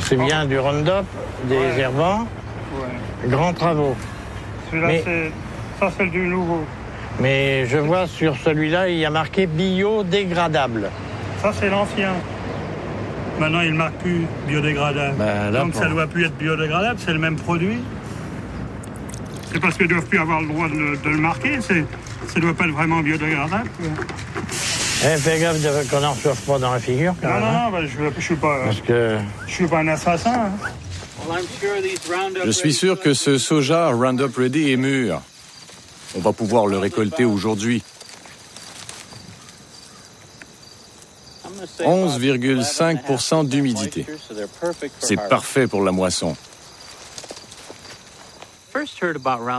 C'est bien du Roundup, des Ouais. herbants, Ouais. grands travaux. Celui-là, Mais- c'est. Ça, c'est du nouveau. Mais je vois sur celui-là, il y a marqué biodégradable. Ça, c'est l'ancien. Maintenant, il ne marque plus biodégradable. Ben, là, Donc, pour- ça ne doit plus être biodégradable, c'est le même produit. C'est parce qu'ils ne doivent plus avoir le droit de, le- de le marquer. c'est- Ça ne doit pas être vraiment biodégradable. Eh, fais gaffe de- qu'on n'en reçoive pas dans la figure, quand Non, même, non, hein, non, ben, je ne suis, pas- Parce que je suis pas un assassin. hein. Je suis sûr que ce soja Roundup Ready est mûr. On va pouvoir le récolter aujourd'hui. 11,5% d'humidité. C'est parfait pour la moisson.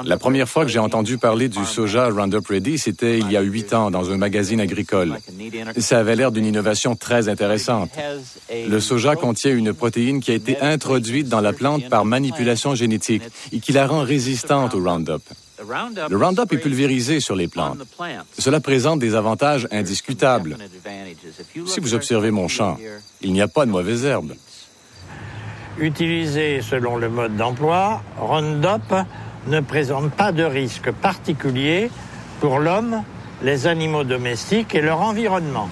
La première fois que j'ai entendu parler du soja Roundup Ready, c'était il y a huit ans dans un magazine agricole. Ça avait l'air d'une innovation très intéressante. Le soja contient une protéine qui a été introduite dans la plante par manipulation génétique et qui la rend résistante au Roundup. Le Roundup est pulvérisé sur les plantes. Cela présente des avantages indiscutables. Si vous observez mon champ, il n'y a pas de mauvaises herbes. Utilisé selon le mode d'emploi, Roundup ne présente pas de risque particulier pour l'homme, les animaux domestiques et leur environnement.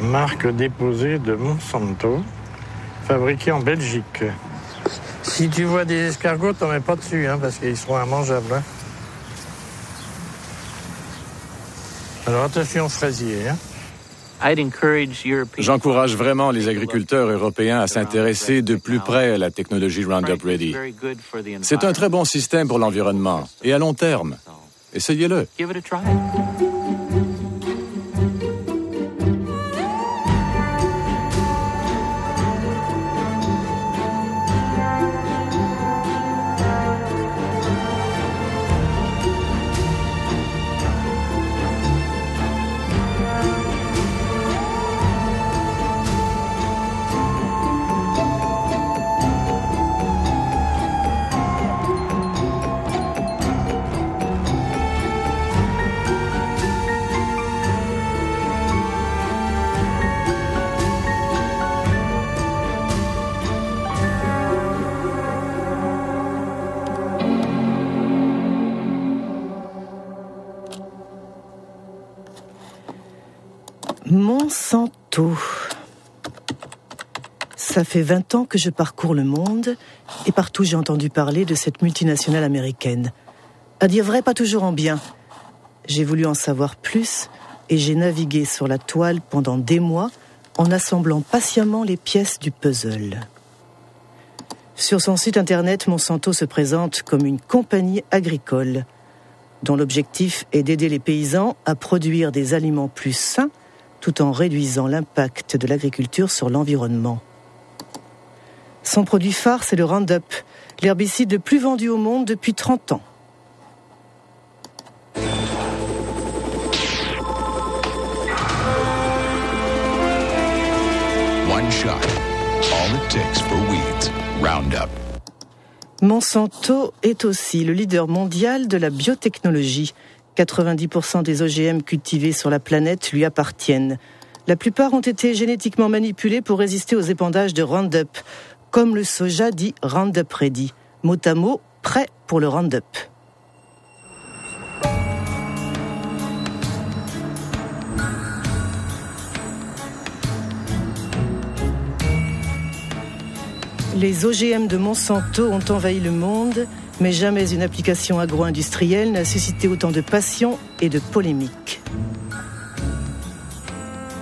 Marque déposée de Monsanto, fabriquée en Belgique. Si tu vois des escargots, t'en mets pas dessus, hein, parce qu'ils seront immangeables. hein. Alors attention fraisier. Hein. J'encourage vraiment les agriculteurs européens à s'intéresser de plus près à la technologie Roundup Ready. C'est un très bon système pour l'environnement et à long terme. Essayez-le. Monsanto. Ça fait 20 ans que je parcours le monde et partout j'ai entendu parler de cette multinationale américaine. À dire vrai, pas toujours en bien. J'ai voulu en savoir plus et j'ai navigué sur la toile pendant des mois en assemblant patiemment les pièces du puzzle. Sur son site internet, Monsanto se présente comme une compagnie agricole dont l'objectif est d'aider les paysans à produire des aliments plus sains tout en réduisant l'impact de l'agriculture sur l'environnement. Son produit phare, c'est le Roundup, l'herbicide le plus vendu au monde depuis 30 ans. One shot. All it takes for weeds. Roundup. Monsanto est aussi le leader mondial de la biotechnologie. 90% des OGM cultivés sur la planète lui appartiennent. La plupart ont été génétiquement manipulés pour résister aux épandages de Roundup, comme le soja dit Roundup Ready, mot à mot prêt pour le Roundup. Les OGM de Monsanto ont envahi le monde, mais jamais une application agro-industrielle n'a suscité autant de passion et de polémiques.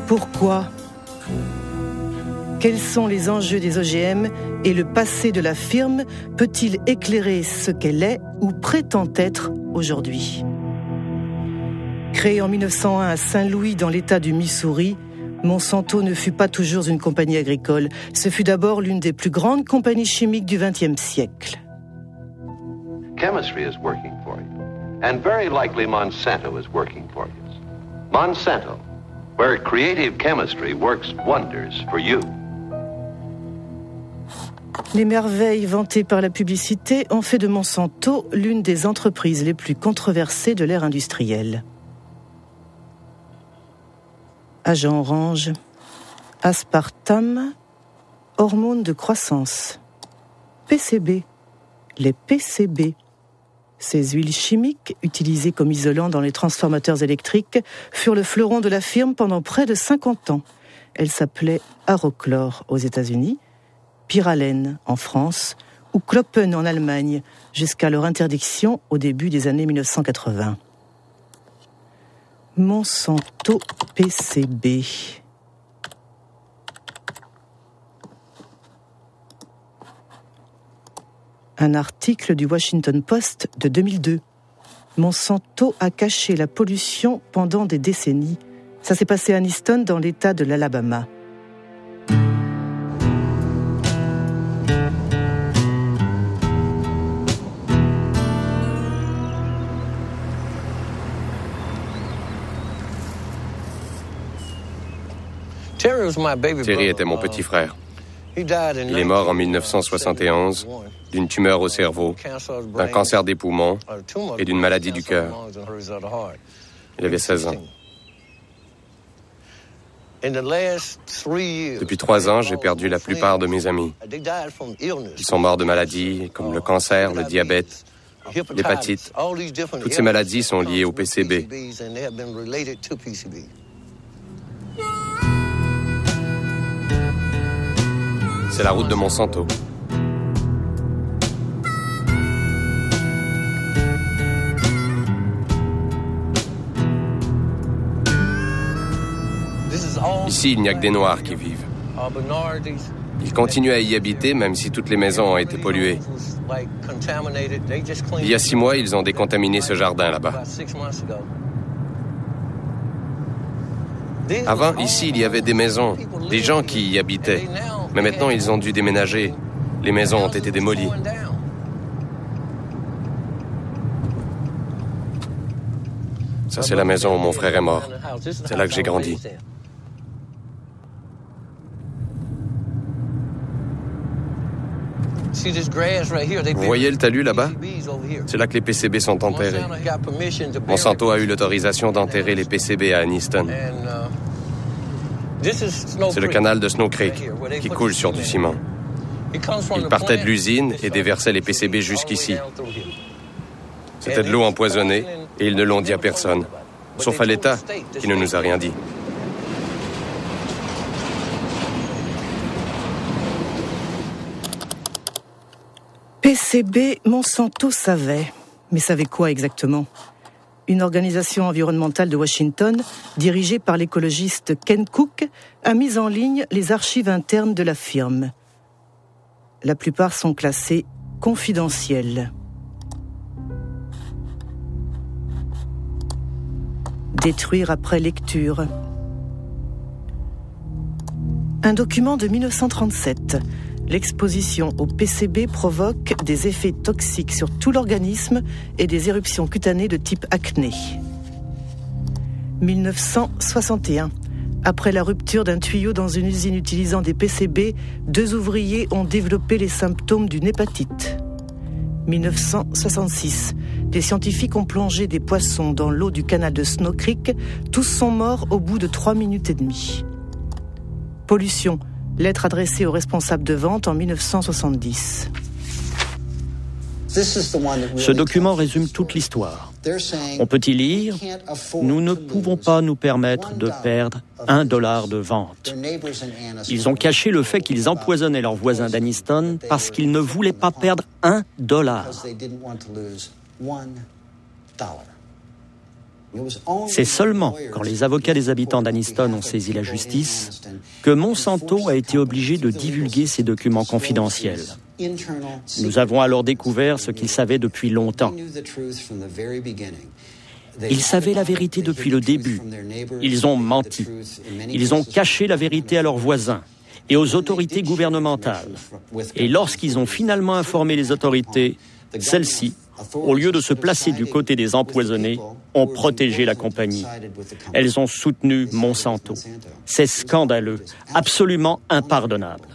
Pourquoi? Quels sont les enjeux des OGM et le passé de la firme? Peut-il éclairer ce qu'elle est ou prétend être aujourd'hui? Créée en 1901 à Saint-Louis dans l'État du Missouri, Monsanto ne fut pas toujours une compagnie agricole. Ce fut d'abord l'une des plus grandes compagnies chimiques du XXe siècle. Chemistry is working for you. And very likely Monsanto is working for you. Monsanto, where creative chemistry works wonders for you. Les merveilles vantées par la publicité ont fait de Monsanto l'une des entreprises les plus controversées de l'ère industrielle. Agent orange, aspartame, Hormones de croissance. PCB. Les PCB. Ces huiles chimiques, utilisées comme isolants dans les transformateurs électriques, furent le fleuron de la firme pendant près de 50 ans. Elles s'appelaient Arochlor aux États-Unis, Pyralène en France ou Kloppen en Allemagne, jusqu'à leur interdiction au début des années 1980. Monsanto PCB. Un article du Washington Post de 2002. Monsanto a caché la pollution pendant des décennies. Ça s'est passé à Aniston dans l'État de l'Alabama. Terry était mon petit frère. Il est mort en 1971 d'une tumeur au cerveau, d'un cancer des poumons et d'une maladie du cœur. Il avait 16 ans. Depuis trois ans, j'ai perdu la plupart de mes amis. Ils sont morts de maladies comme le cancer, le diabète, l'hépatite. Toutes ces maladies sont liées au PCB. C'est la route de Monsanto. Ici, il n'y a que des Noirs qui vivent. Ils continuent à y habiter même si toutes les maisons ont été polluées. Il y a six mois, ils ont décontaminé ce jardin là-bas. Avant, ici, il y avait des maisons, des gens qui y habitaient. Mais maintenant, ils ont dû déménager. Les maisons ont été démolies. Ça, c'est la maison où mon frère est mort. C'est là que j'ai grandi. Vous voyez le talus là-bas? C'est là que les PCB sont enterrés. Monsanto a eu l'autorisation d'enterrer les PCB à Aniston. C'est le canal de Snow Creek qui coule sur du ciment. Il partait de l'usine et déversait les PCB jusqu'ici. C'était de l'eau empoisonnée et ils ne l'ont dit à personne, sauf à l'État qui ne nous a rien dit. PCB, Monsanto savait. Mais savait quoi exactement? Une organisation environnementale de Washington, dirigée par l'écologiste Ken Cook, a mis en ligne les archives internes de la firme. La plupart sont classées confidentielles. Détruire après lecture. Un document de 1937 L'exposition au PCB provoque des effets toxiques sur tout l'organisme et des éruptions cutanées de type acné. 1961. Après la rupture d'un tuyau dans une usine utilisant des PCB, deux ouvriers ont développé les symptômes d'une hépatite. 1966. Des scientifiques ont plongé des poissons dans l'eau du canal de Snow Creek. Tous sont morts au bout de trois minutes et demie. Pollution. Lettre adressée au responsable de vente en 1970. Ce document résume toute l'histoire. On peut y lire Nous ne pouvons pas nous permettre de perdre un dollar de vente. Ils ont caché le fait qu'ils empoisonnaient leurs voisins d'Aniston parce qu'ils ne voulaient pas perdre un dollar. C'est seulement quand les avocats des habitants d'Aniston ont saisi la justice que Monsanto a été obligé de divulguer ces documents confidentiels. Nous avons alors découvert ce qu'ils savaient depuis longtemps. Ils savaient la vérité depuis le début. Ils ont menti. Ils ont caché la vérité à leurs voisins et aux autorités gouvernementales. Et lorsqu'ils ont finalement informé les autorités, celles-ci au lieu de se placer du côté des empoisonnés, ont protégé la compagnie. Elles ont soutenu Monsanto. C'est scandaleux, absolument impardonnable.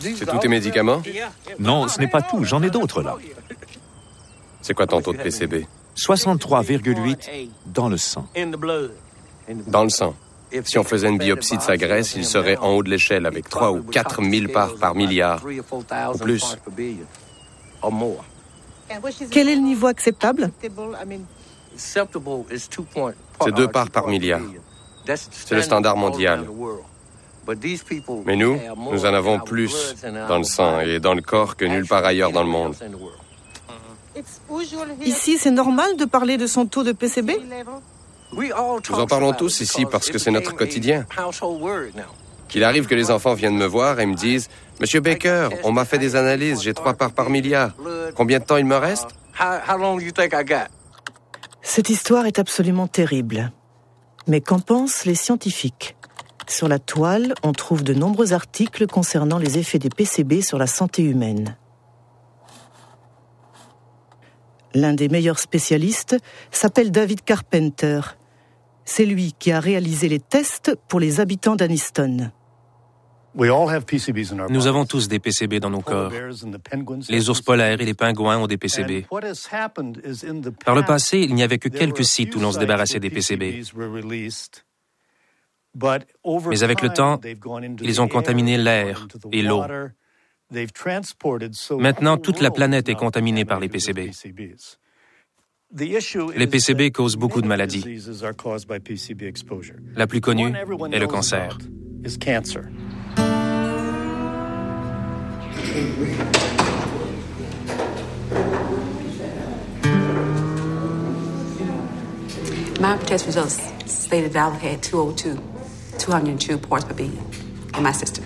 C'est tous tes médicaments Non, ce n'est pas tout, j'en ai d'autres là. C'est quoi ton taux de PCB 63,8 dans le sang. Dans le sang. Si on faisait une biopsie de sa graisse, il serait en haut de l'échelle avec 3 ou 4 000 parts par milliard, ou plus. Quel est le niveau acceptable? C'est 2 parts par milliard. C'est le standard mondial. Mais nous, nous en avons plus dans le sang et dans le corps que nulle part ailleurs dans le monde. Ici, c'est normal de parler de son taux de PCB Nous en parlons tous ici parce que c'est notre quotidien. Qu'il arrive que les enfants viennent me voir et me disent Monsieur Baker, on m'a fait des analyses, j'ai trois parts par milliard. Combien de temps il me reste? Cette histoire est absolument terrible. Mais qu'en pensent les scientifiques? Sur la toile, on trouve de nombreux articles concernant les effets des PCB sur la santé humaine. L'un des meilleurs spécialistes s'appelle David Carpenter. C'est lui qui a réalisé les tests pour les habitants d'Aniston. Nous avons tous des PCB dans nos corps. Les ours polaires et les pingouins ont des PCB. Par le passé, il n'y avait que quelques sites où l'on se débarrassait des PCB. Mais avec le temps, ils ont contaminé l'air et l'eau. Maintenant, toute la planète est contaminée par les PCB. Les PCB causent beaucoup de maladies. La plus connue est le cancer. My test results stated that I had 202, 202 parts per billion in my system.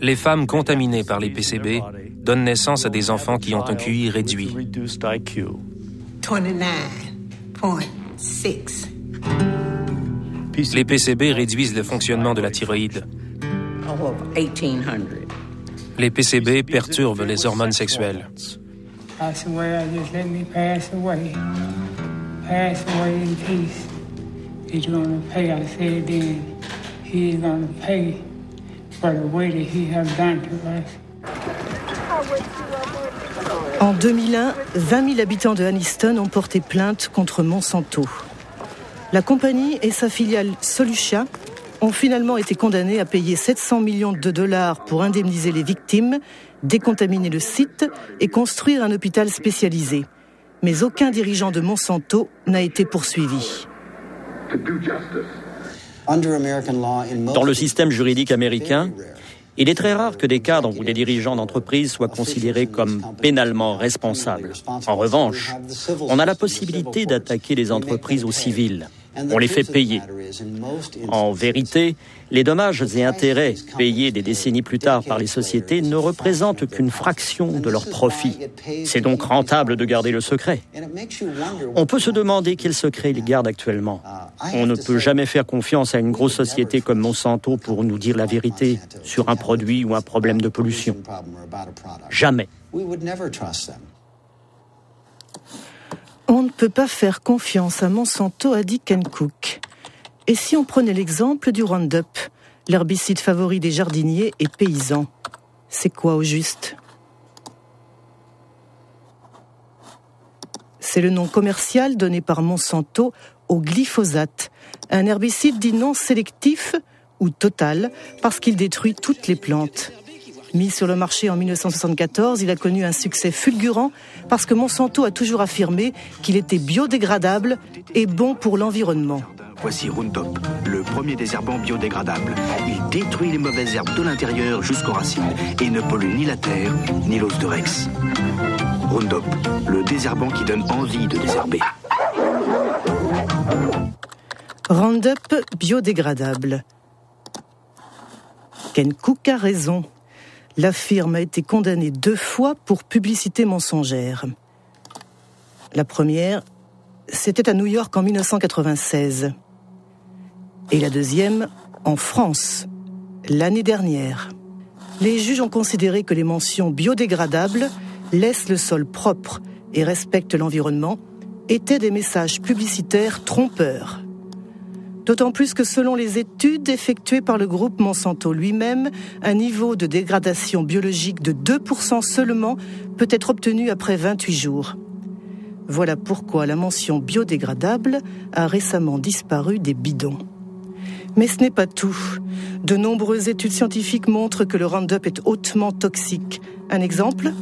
Les femmes contaminées par les PCB donnent naissance à des enfants qui ont un QI réduit. 29.6. Les PCB réduisent le fonctionnement de la thyroïde. 1800. Les PCB perturbent les hormones sexuelles. En 2001, 20 000 habitants de Aniston ont porté plainte contre Monsanto. La compagnie et sa filiale Solutia ont finalement été condamnés à payer 700 millions de dollars pour indemniser les victimes, décontaminer le site et construire un hôpital spécialisé. Mais aucun dirigeant de Monsanto n'a été poursuivi. Dans le système juridique américain, il est très rare que des cadres ou des dirigeants d'entreprise soient considérés comme pénalement responsables. En revanche, on a la possibilité d'attaquer les entreprises au civil. On les fait payer. En vérité, les dommages et intérêts payés des décennies plus tard par les sociétés ne représentent qu'une fraction de leurs profits. C'est donc rentable de garder le secret. On peut se demander quel secret ils gardent actuellement. On ne peut jamais faire confiance à une grosse société comme Monsanto pour nous dire la vérité sur un produit ou un problème de pollution. Jamais. On ne peut pas faire confiance à Monsanto, a dit Ken Cook. Et si on prenait l'exemple du Roundup, l'herbicide favori des jardiniers et paysans C'est quoi au juste? C'est le nom commercial donné par Monsanto au glyphosate, un herbicide dit non sélectif ou total parce qu'il détruit toutes les plantes. Mis sur le marché en 1974, il a connu un succès fulgurant parce que Monsanto a toujours affirmé qu'il était biodégradable et bon pour l'environnement. Voici Roundup, le premier désherbant biodégradable. Il détruit les mauvaises herbes de l'intérieur jusqu'aux racines et ne pollue ni la terre ni l'os de Rex. Roundup, le désherbant qui donne envie de désherber. Roundup biodégradable. Ken Cook a raison. La firme a été condamnée deux fois pour publicité mensongère. La première, c'était à New York en 1996. Et la deuxième, en France, l'année dernière. Les juges ont considéré que les mentions biodégradables laissent le sol propre et respectent l'environnement étaient des messages publicitaires trompeurs. D'autant plus que selon les études effectuées par le groupe Monsanto lui-même, un niveau de dégradation biologique de 2% seulement peut être obtenu après 28 jours. Voilà pourquoi la mention biodégradable a récemment disparu des bidons. Mais ce n'est pas tout. De nombreuses études scientifiques montrent que le Roundup est hautement toxique. Un exemple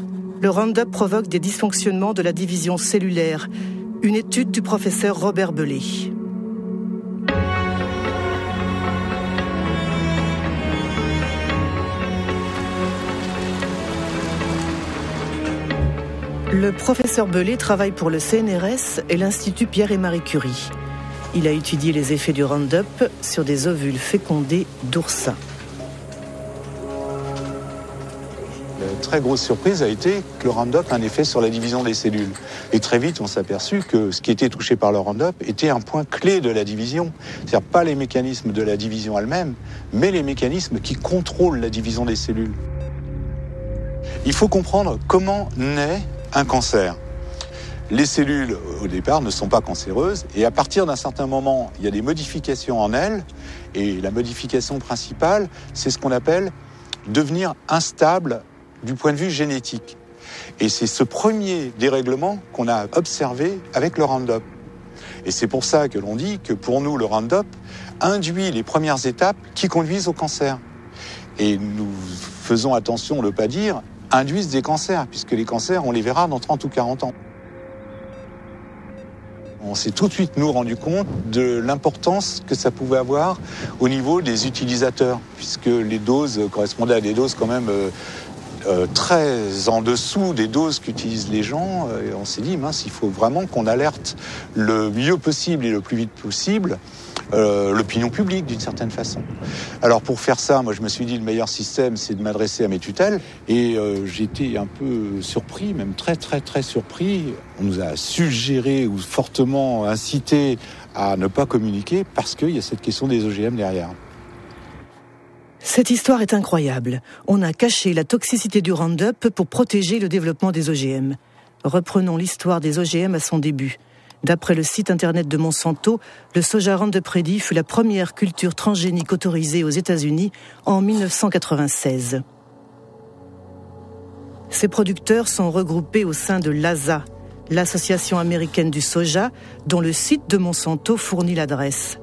Le Roundup provoque des dysfonctionnements de la division cellulaire. Une étude du professeur Robert Belay. Le professeur Belay travaille pour le CNRS et l'Institut Pierre et Marie Curie. Il a étudié les effets du Roundup sur des ovules fécondés d'oursins. La très grosse surprise a été que le Roundup a un effet sur la division des cellules. Et très vite, on s'est aperçu que ce qui était touché par le Roundup était un point clé de la division. C'est-à-dire pas les mécanismes de la division elle-même, mais les mécanismes qui contrôlent la division des cellules. Il faut comprendre comment naît un cancer. Les cellules, au départ, ne sont pas cancéreuses, et à partir d'un certain moment, il y a des modifications en elles, et la modification principale, c'est ce qu'on appelle devenir instable du point de vue génétique. Et c'est ce premier dérèglement qu'on a observé avec le Roundup. Et c'est pour ça que l'on dit que pour nous, le Roundup induit les premières étapes qui conduisent au cancer. Et nous faisons attention de ne pas dire induisent des cancers, puisque les cancers, on les verra dans 30 ou 40 ans. On s'est tout de suite, nous, rendu compte de l'importance que ça pouvait avoir au niveau des utilisateurs, puisque les doses correspondaient à des doses quand même euh, euh, très en dessous des doses qu'utilisent les gens. Et on s'est dit, mince, il faut vraiment qu'on alerte le mieux possible et le plus vite possible euh, l'opinion publique d'une certaine façon. Alors pour faire ça, moi je me suis dit le meilleur système c'est de m'adresser à mes tutelles et euh, j'étais un peu surpris, même très très très surpris. On nous a suggéré ou fortement incité à ne pas communiquer parce qu'il y a cette question des OGM derrière. Cette histoire est incroyable. On a caché la toxicité du Roundup pour protéger le développement des OGM. Reprenons l'histoire des OGM à son début. D'après le site internet de Monsanto, le soja Roundup Ready fut la première culture transgénique autorisée aux États-Unis en 1996. Ces producteurs sont regroupés au sein de l'ASA, l'Association américaine du soja, dont le site de Monsanto fournit l'adresse.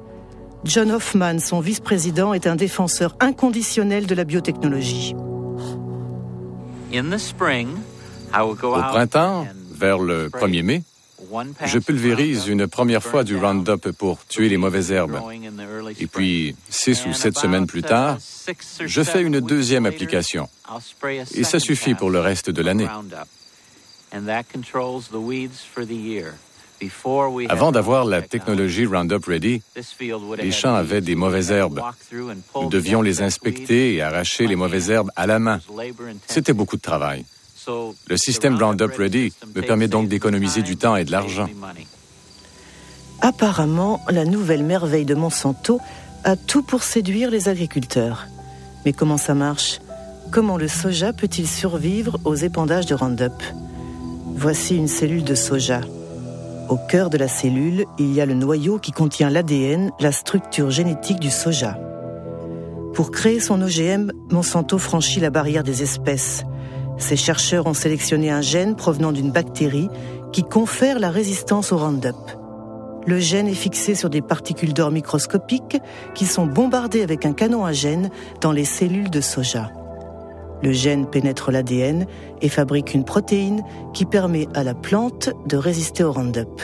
John Hoffman, son vice-président, est un défenseur inconditionnel de la biotechnologie. Au printemps, vers le 1er mai, je pulvérise une première fois du Roundup pour tuer les mauvaises herbes. Et puis, six ou sept semaines plus tard, je fais une deuxième application. Et ça suffit pour le reste de l'année. Avant d'avoir la technologie Roundup Ready, les champs avaient des mauvaises herbes. Nous devions les inspecter et arracher les mauvaises herbes à la main. C'était beaucoup de travail. Le système Roundup Ready me permet donc d'économiser du temps et de l'argent. Apparemment, la nouvelle merveille de Monsanto a tout pour séduire les agriculteurs. Mais comment ça marche? Comment le soja peut-il survivre aux épandages de Roundup? Voici une cellule de soja. Au cœur de la cellule, il y a le noyau qui contient l'ADN, la structure génétique du soja. Pour créer son OGM, Monsanto franchit la barrière des espèces. Ces chercheurs ont sélectionné un gène provenant d'une bactérie qui confère la résistance au Roundup. Le gène est fixé sur des particules d'or microscopiques qui sont bombardées avec un canon à gènes dans les cellules de soja. Le gène pénètre l'ADN et fabrique une protéine qui permet à la plante de résister au Roundup.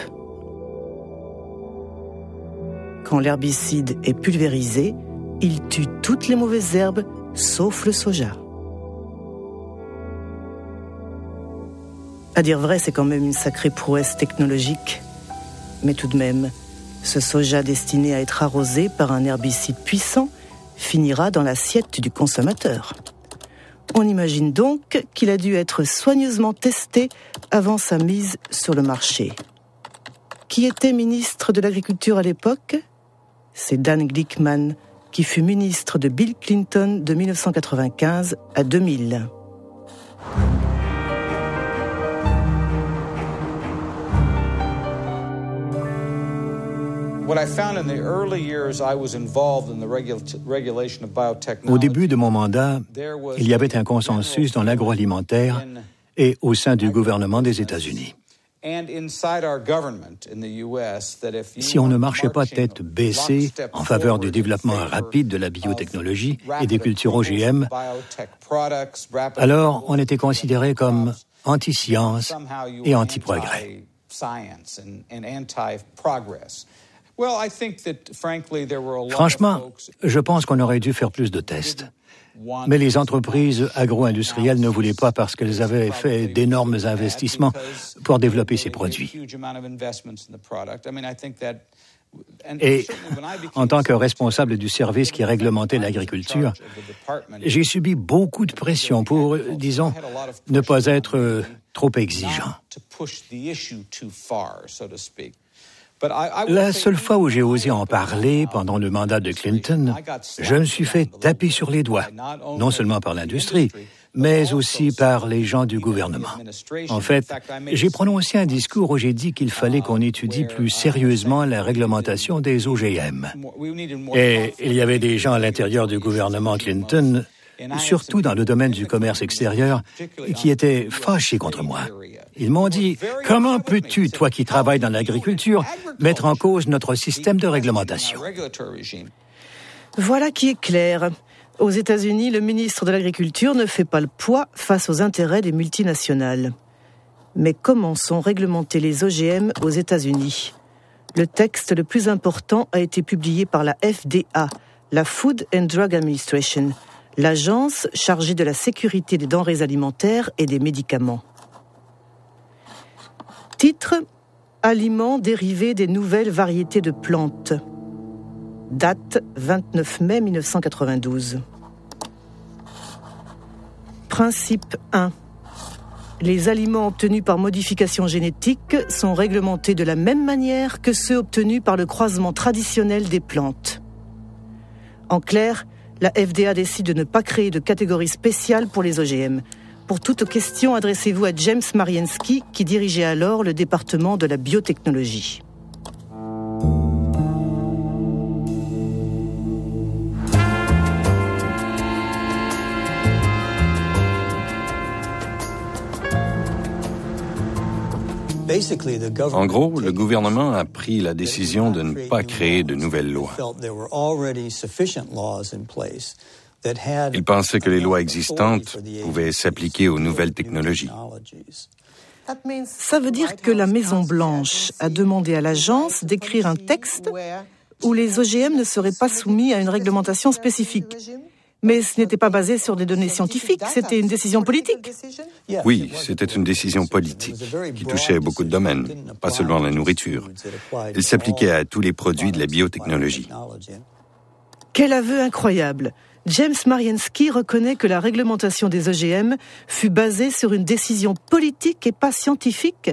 Quand l'herbicide est pulvérisé, il tue toutes les mauvaises herbes sauf le soja. À dire vrai, c'est quand même une sacrée prouesse technologique. Mais tout de même, ce soja destiné à être arrosé par un herbicide puissant finira dans l'assiette du consommateur. On imagine donc qu'il a dû être soigneusement testé avant sa mise sur le marché. Qui était ministre de l'Agriculture à l'époque? C'est Dan Glickman, qui fut ministre de Bill Clinton de 1995 à 2000. Au début de mon mandat, il y avait un consensus dans l'agroalimentaire et au sein du gouvernement des États-Unis. Si on ne marchait pas tête baissée en faveur du développement rapide de la biotechnologie et des cultures OGM, alors on était considéré comme anti-science et anti-progrès. Franchement, je pense qu'on aurait dû faire plus de tests. Mais les entreprises agro-industrielles ne voulaient pas parce qu'elles avaient fait d'énormes investissements pour développer ces produits. Et en tant que responsable du service qui réglementait l'agriculture, j'ai subi beaucoup de pression pour, disons, ne pas être trop exigeant. La seule fois où j'ai osé en parler pendant le mandat de Clinton, je me suis fait taper sur les doigts, non seulement par l'industrie, mais aussi par les gens du gouvernement. En fait, j'ai prononcé un discours où j'ai dit qu'il fallait qu'on étudie plus sérieusement la réglementation des OGM. Et il y avait des gens à l'intérieur du gouvernement Clinton surtout dans le domaine du commerce extérieur, qui étaient fâchés contre moi. Ils m'ont dit, comment peux-tu, toi qui travailles dans l'agriculture, mettre en cause notre système de réglementation? Voilà qui est clair. Aux États-Unis, le ministre de l'Agriculture ne fait pas le poids face aux intérêts des multinationales. Mais comment sont réglementés les OGM aux États-Unis? Le texte le plus important a été publié par la FDA, la Food and Drug Administration, l'agence chargée de la sécurité des denrées alimentaires et des médicaments. Titre Aliments dérivés des nouvelles variétés de plantes. Date 29 mai 1992. Principe 1. Les aliments obtenus par modification génétique sont réglementés de la même manière que ceux obtenus par le croisement traditionnel des plantes. En clair, la FDA décide de ne pas créer de catégorie spéciale pour les OGM. Pour toute question, adressez-vous à James Mariensky, qui dirigeait alors le département de la biotechnologie. En gros, le gouvernement a pris la décision de ne pas créer de nouvelles lois. Il pensait que les lois existantes pouvaient s'appliquer aux nouvelles technologies. Ça veut dire que la Maison-Blanche a demandé à l'agence d'écrire un texte où les OGM ne seraient pas soumis à une réglementation spécifique. Mais ce n'était pas basé sur des données scientifiques, c'était une décision politique. Oui, c'était une décision politique qui touchait beaucoup de domaines, pas seulement la nourriture. Elle s'appliquait à tous les produits de la biotechnologie. Quel aveu incroyable James Mariensky reconnaît que la réglementation des OGM fut basée sur une décision politique et pas scientifique.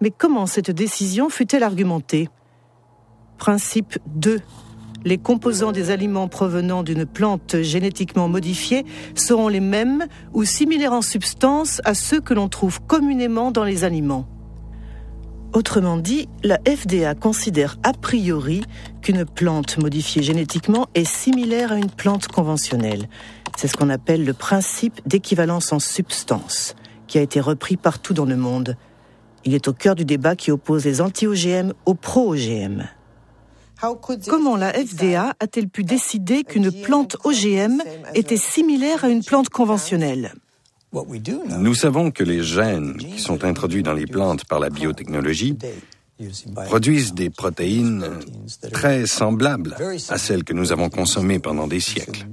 Mais comment cette décision fut-elle argumentée? Principe 2 les composants des aliments provenant d'une plante génétiquement modifiée seront les mêmes ou similaires en substance à ceux que l'on trouve communément dans les aliments. Autrement dit, la FDA considère a priori qu'une plante modifiée génétiquement est similaire à une plante conventionnelle. C'est ce qu'on appelle le principe d'équivalence en substance, qui a été repris partout dans le monde. Il est au cœur du débat qui oppose les anti-OGM aux pro-OGM. Comment la FDA a-t-elle pu décider qu'une plante OGM était similaire à une plante conventionnelle? Nous savons que les gènes qui sont introduits dans les plantes par la biotechnologie produisent des protéines très semblables à celles que nous avons consommées pendant des siècles.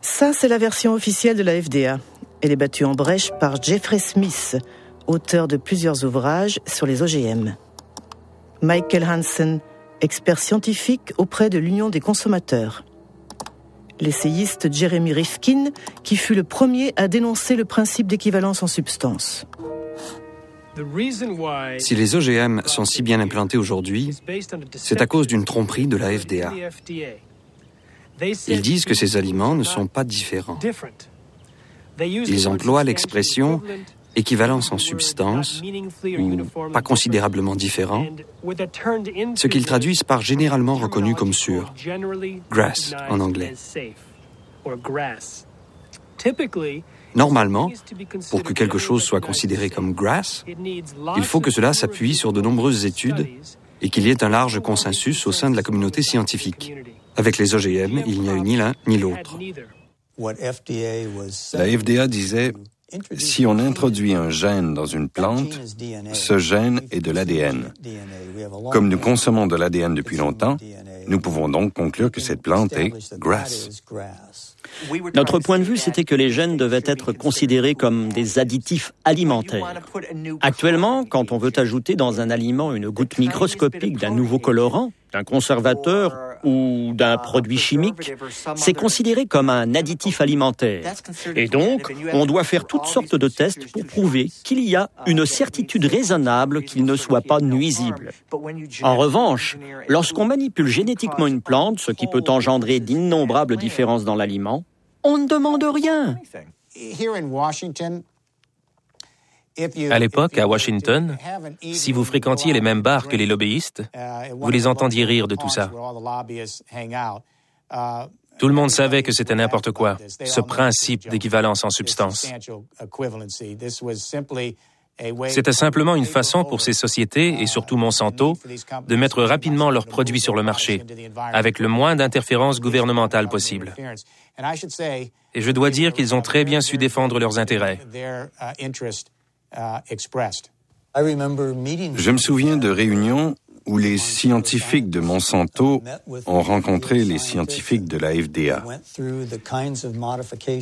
Ça, c'est la version officielle de la FDA. Elle est battue en brèche par Jeffrey Smith, auteur de plusieurs ouvrages sur les OGM. Michael Hansen, expert scientifique auprès de l'Union des consommateurs. L'essayiste Jeremy Rifkin, qui fut le premier à dénoncer le principe d'équivalence en substance. Si les OGM sont si bien implantés aujourd'hui, c'est à cause d'une tromperie de la FDA. Ils disent que ces aliments ne sont pas différents. Ils emploient l'expression équivalence en substance, ou pas considérablement différent, ce qu'ils traduisent par généralement reconnu comme sûr, grass en anglais. Normalement, pour que quelque chose soit considéré comme grass, il faut que cela s'appuie sur de nombreuses études et qu'il y ait un large consensus au sein de la communauté scientifique. Avec les OGM, il n'y a eu ni l'un ni l'autre. La FDA disait, si on introduit un gène dans une plante, ce gène est de l'ADN. Comme nous consommons de l'ADN depuis longtemps, nous pouvons donc conclure que cette plante est grass. Notre point de vue, c'était que les gènes devaient être considérés comme des additifs alimentaires. Actuellement, quand on veut ajouter dans un aliment une goutte microscopique d'un nouveau colorant, d'un conservateur ou d'un produit chimique, c'est considéré comme un additif alimentaire. Et donc, on doit faire toutes sortes de tests pour prouver qu'il y a une certitude raisonnable qu'il ne soit pas nuisible. En revanche, lorsqu'on manipule génétiquement une plante, ce qui peut engendrer d'innombrables différences dans l'aliment, on ne demande rien. À l'époque, à Washington, si vous fréquentiez les mêmes bars que les lobbyistes, vous les entendiez rire de tout ça. Tout le monde savait que c'était n'importe quoi, ce principe d'équivalence en substance. C'était simplement une façon pour ces sociétés, et surtout Monsanto, de mettre rapidement leurs produits sur le marché, avec le moins d'interférences gouvernementales possible. Et je dois dire qu'ils ont très bien su défendre leurs intérêts. Je me souviens de réunions où les scientifiques de Monsanto ont rencontré les scientifiques de la FDA.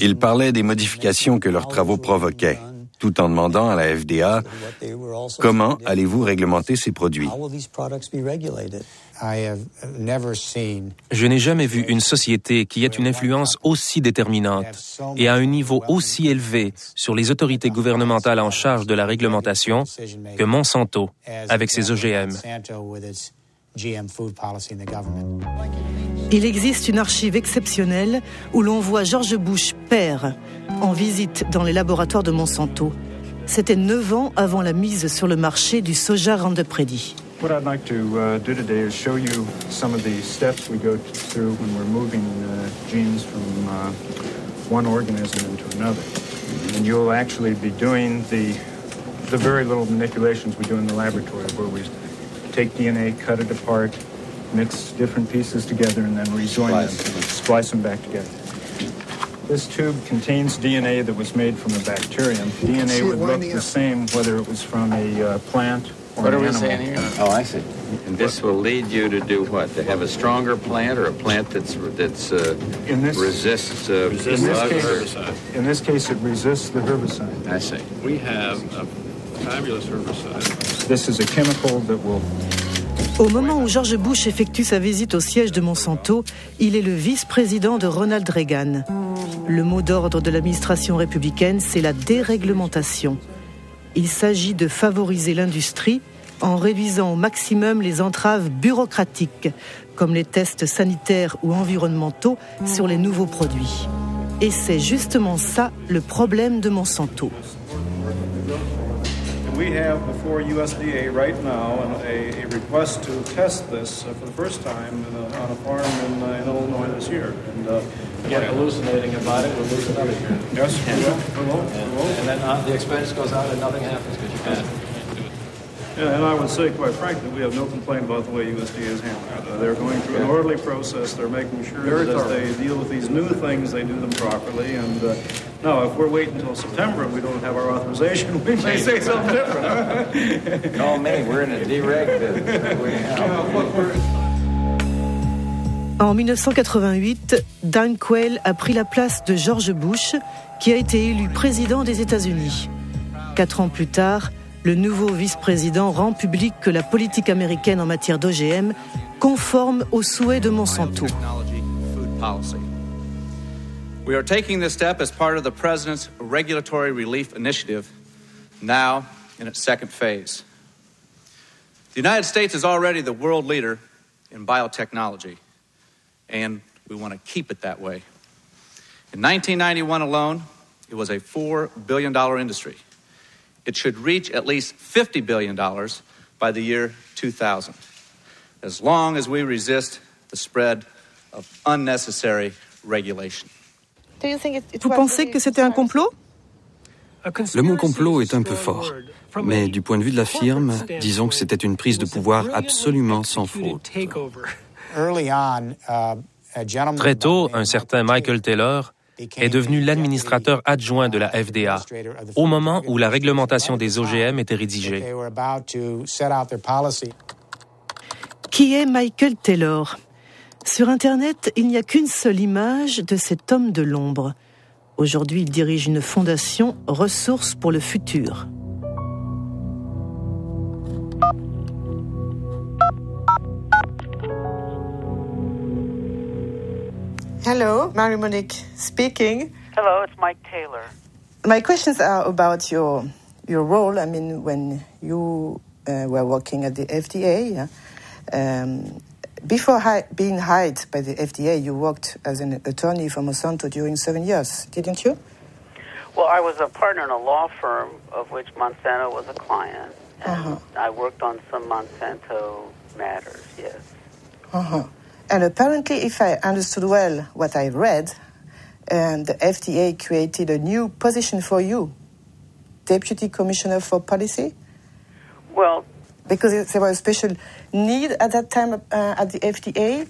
Ils parlaient des modifications que leurs travaux provoquaient, tout en demandant à la FDA comment allez-vous réglementer ces produits. Je n'ai jamais vu une société qui ait une influence aussi déterminante et à un niveau aussi élevé sur les autorités gouvernementales en charge de la réglementation que Monsanto avec ses OGM. Il existe une archive exceptionnelle où l'on voit George Bush père en visite dans les laboratoires de Monsanto. C'était neuf ans avant la mise sur le marché du soja Roundup Ready. What I'd like to uh, do today is show you some of the steps we go through when we're moving uh, genes from uh, one organism into another. And you'll actually be doing the, the very little manipulations we do in the laboratory where we take DNA, cut it apart, mix different pieces together, and then rejoin them, splice them back together. This tube contains DNA that was made from a bacterium. DNA would look the same whether it was from a uh, plant What are we saying here? Oh, I see. And this will lead you to do what? To have a stronger plant or a plant that's that's uh, in this, resists uh, in this case, herbicide. In this case, it resists the herbicide. I see. We have a fabulous herbicide. This is a chemical that will Au moment où George Bush effectue sa visite au siège de Monsanto, il est le vice-président de Ronald Reagan. Le mot d'ordre de l'administration républicaine, c'est la déréglementation. Il s'agit de favoriser l'industrie en réduisant au maximum les entraves bureaucratiques, comme les tests sanitaires ou environnementaux sur les nouveaux produits. Et c'est justement ça le problème de Monsanto. We have before USDA right now a, a request to test this uh, for the first time a, on a farm in, uh, in, Illinois this year. And uh, get hallucinating about it, we'll lose another year. Yes, and, and, and then uh, the expense goes out and nothing happens because you can't. Yeah, and I would say, quite frankly, we have no complaint about the way USDA is handling it. Uh, they're going through an orderly process. They're making sure Very that as thorough. they deal with these new things, they do them properly. And uh, now, if we're waiting until September and we don't have our authorization, we may say something different. Call me. We're in a dereg business. We have. En 1988, Dan Quayle a pris la place de George Bush, qui a été élu président des États-Unis. Quatre ans plus tard, le nouveau vice-président rend public que la politique américaine en matière d'OGM conforme aux souhaits de Monsanto. We are taking this step as part of the President's Regulatory Relief Initiative, now in its second phase. The United States is already the world leader in biotechnology, and we want to keep it that way. In 1991 alone, it was a $4 billion industry. It should reach at least $50 billion by the year 2000, as long as we resist the spread of unnecessary regulation. Vous pensez que c'était un complot? Le mot complot est un peu fort, mais du point de vue de la firme, disons que c'était une prise de pouvoir absolument sans faute. Très tôt, un certain Michael Taylor est devenu l'administrateur adjoint de la FDA au moment où la réglementation des OGM était rédigée. Qui est Michael Taylor? Sur Internet, il n'y a qu'une seule image de cet homme de l'ombre. Aujourd'hui, il dirige une fondation Ressources pour le futur. Hello, Marie Monique speaking. Hello, it's Mike Taylor. My questions are about your your role. I mean, when you uh, were working at the FDA, um, before hi- being hired by the FDA, you worked as an attorney for Monsanto during seven years, didn't you? Well, I was a partner in a law firm of which Monsanto was a client, and Uh-huh. I worked on some Monsanto matters. Yes. Uh-huh. And apparently, if I understood well what I read, and the FDA created a new position for you, Deputy Commissioner for Policy? Well, because there was a special need at that time uh, at the FDA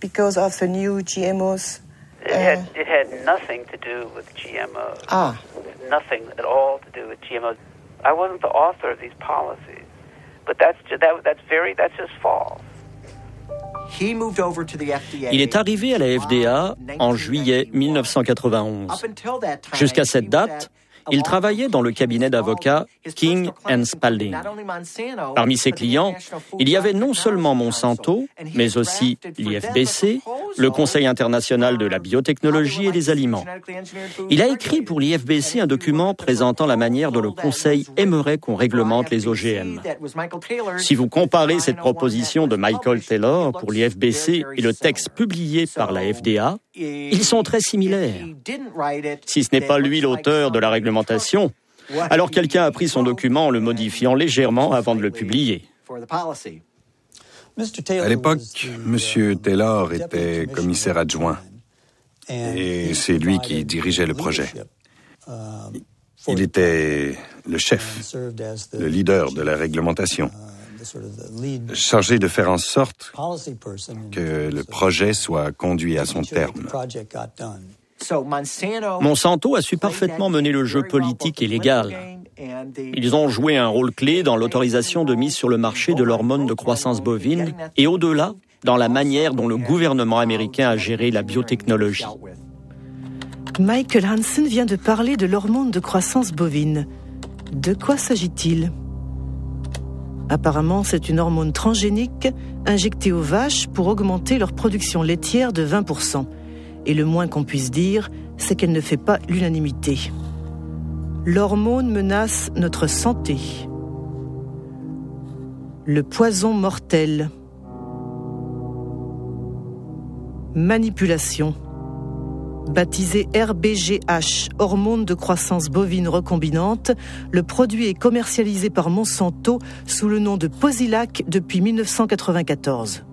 because of the new GMOs. It had it had nothing to do with GMOs. Ah. Nothing at all to do with GMOs. I wasn't the author of these policies, but that's that that's very that's just false. Il est arrivé à la FDA en juillet 1991. Jusqu'à cette date, il travaillait dans le cabinet d'avocats King and Spalding. Parmi ses clients, il y avait non seulement Monsanto, mais aussi l'IFBC, le Conseil international de la biotechnologie et des aliments. Il a écrit pour l'IFBC un document présentant la manière dont le Conseil aimerait qu'on réglemente les OGM. Si vous comparez cette proposition de Michael Taylor pour l'IFBC et le texte publié par la FDA, ils sont très similaires. Si ce n'est pas lui l'auteur de la réglementation, alors quelqu'un a pris son document en le modifiant légèrement avant de le publier. À l'époque, M. Taylor était commissaire adjoint et c'est lui qui dirigeait le projet. Il était le chef, le leader de la réglementation, chargé de faire en sorte que le projet soit conduit à son terme. Monsanto a su parfaitement mener le jeu politique et légal. Ils ont joué un rôle clé dans l'autorisation de mise sur le marché de l'hormone de croissance bovine et au-delà, dans la manière dont le gouvernement américain a géré la biotechnologie. Michael Hansen vient de parler de l'hormone de croissance bovine. De quoi s'agit-il? Apparemment, c'est une hormone transgénique injectée aux vaches pour augmenter leur production laitière de 20%. Et le moins qu'on puisse dire, c'est qu'elle ne fait pas l'unanimité. L'hormone menace notre santé. Le poison mortel. Manipulation. Baptisé RBGH, hormone de croissance bovine recombinante, le produit est commercialisé par Monsanto sous le nom de Posilac depuis 1994.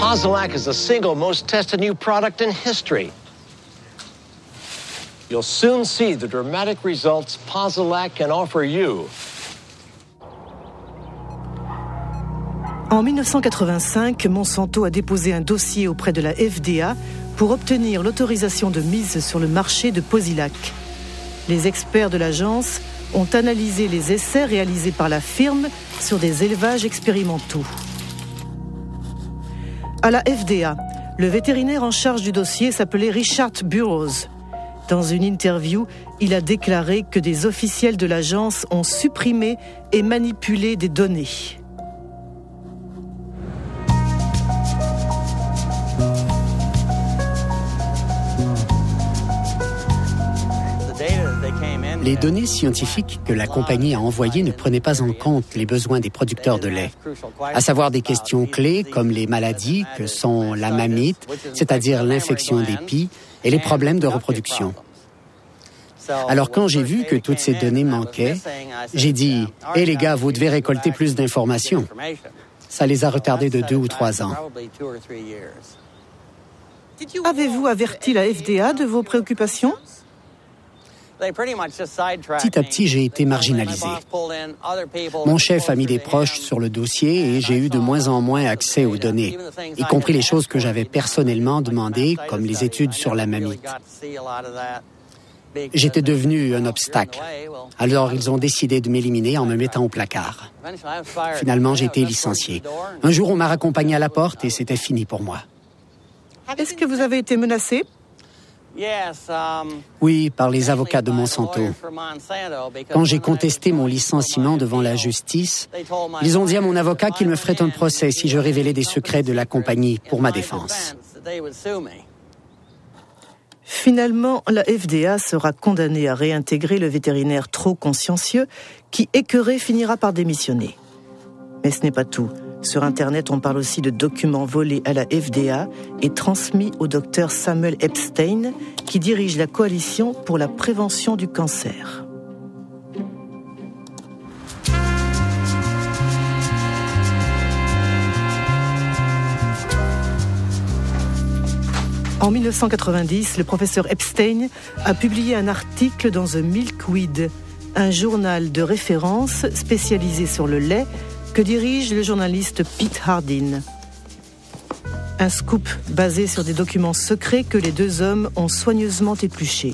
Posilac is the single most tested new product in history. You'll soon see the dramatic results Posilac can offer you. En 1985, Monsanto a déposé un dossier auprès de la FDA pour obtenir l'autorisation de mise sur le marché de Posilac. Les experts de l'agence ont analysé les essais réalisés par la firme sur des élevages expérimentaux. À la FDA, le vétérinaire en charge du dossier s'appelait Richard Burroughs. Dans une interview, il a déclaré que des officiels de l'agence ont supprimé et manipulé des données. Les données scientifiques que la compagnie a envoyées ne prenaient pas en compte les besoins des producteurs de lait, à savoir des questions clés comme les maladies que sont la mamite, c'est-à-dire l'infection des pies, et les problèmes de reproduction. Alors quand j'ai vu que toutes ces données manquaient, j'ai dit Hé les gars, vous devez récolter plus d'informations. Ça les a retardés de deux ou trois ans. Avez-vous averti la FDA de vos préoccupations? Petit à petit, j'ai été marginalisé. Mon chef a mis des proches sur le dossier et j'ai eu de moins en moins accès aux données, y compris les choses que j'avais personnellement demandées, comme les études sur la mamite. J'étais devenu un obstacle. Alors ils ont décidé de m'éliminer en me mettant au placard. Finalement, j'ai été licencié. Un jour, on m'a raccompagné à la porte et c'était fini pour moi. Est-ce que vous avez été menacé? Oui, par les avocats de Monsanto. Quand j'ai contesté mon licenciement devant la justice, ils ont dit à mon avocat qu'il me ferait un procès si je révélais des secrets de la compagnie pour ma défense. Finalement, la FDA sera condamnée à réintégrer le vétérinaire trop consciencieux qui, écœuré, finira par démissionner. Mais ce n'est pas tout. Sur Internet, on parle aussi de documents volés à la FDA et transmis au docteur Samuel Epstein, qui dirige la coalition pour la prévention du cancer. En 1990, le professeur Epstein a publié un article dans The Milkweed, un journal de référence spécialisé sur le lait que dirige le journaliste Pete Hardin? Un scoop basé sur des documents secrets que les deux hommes ont soigneusement épluchés.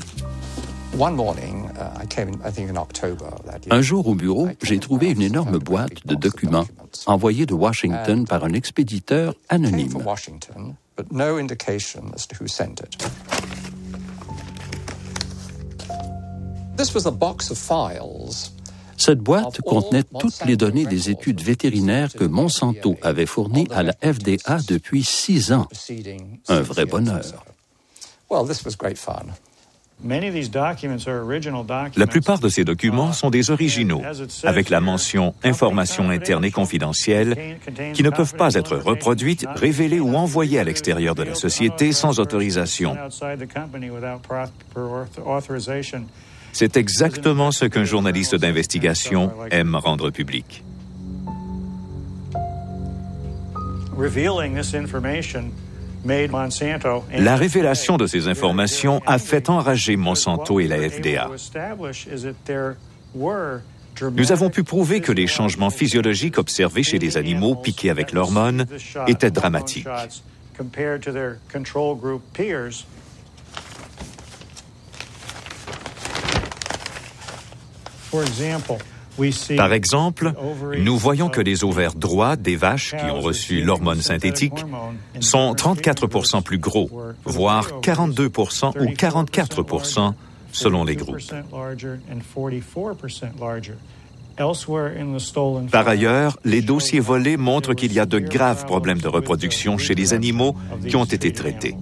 Un jour au bureau, j'ai trouvé une énorme boîte de documents envoyée de Washington par un expéditeur anonyme. Cette boîte contenait toutes les données des études vétérinaires que Monsanto avait fournies à la FDA depuis six ans. Un vrai bonheur. La plupart de ces documents sont des originaux, avec la mention Informations internes et confidentielles, qui ne peuvent pas être reproduites, révélées ou envoyées à l'extérieur de la société sans autorisation. C'est exactement ce qu'un journaliste d'investigation aime rendre public. La révélation de ces informations a fait enrager Monsanto et la FDA. Nous avons pu prouver que les changements physiologiques observés chez les animaux piqués avec l'hormone étaient dramatiques. Par exemple, nous voyons que les ovaires droits des vaches qui ont reçu l'hormone synthétique sont 34% plus gros, voire 42% ou 44% selon les groupes. Par ailleurs, les dossiers volés montrent qu'il y a de graves problèmes de reproduction chez les animaux qui ont été traités.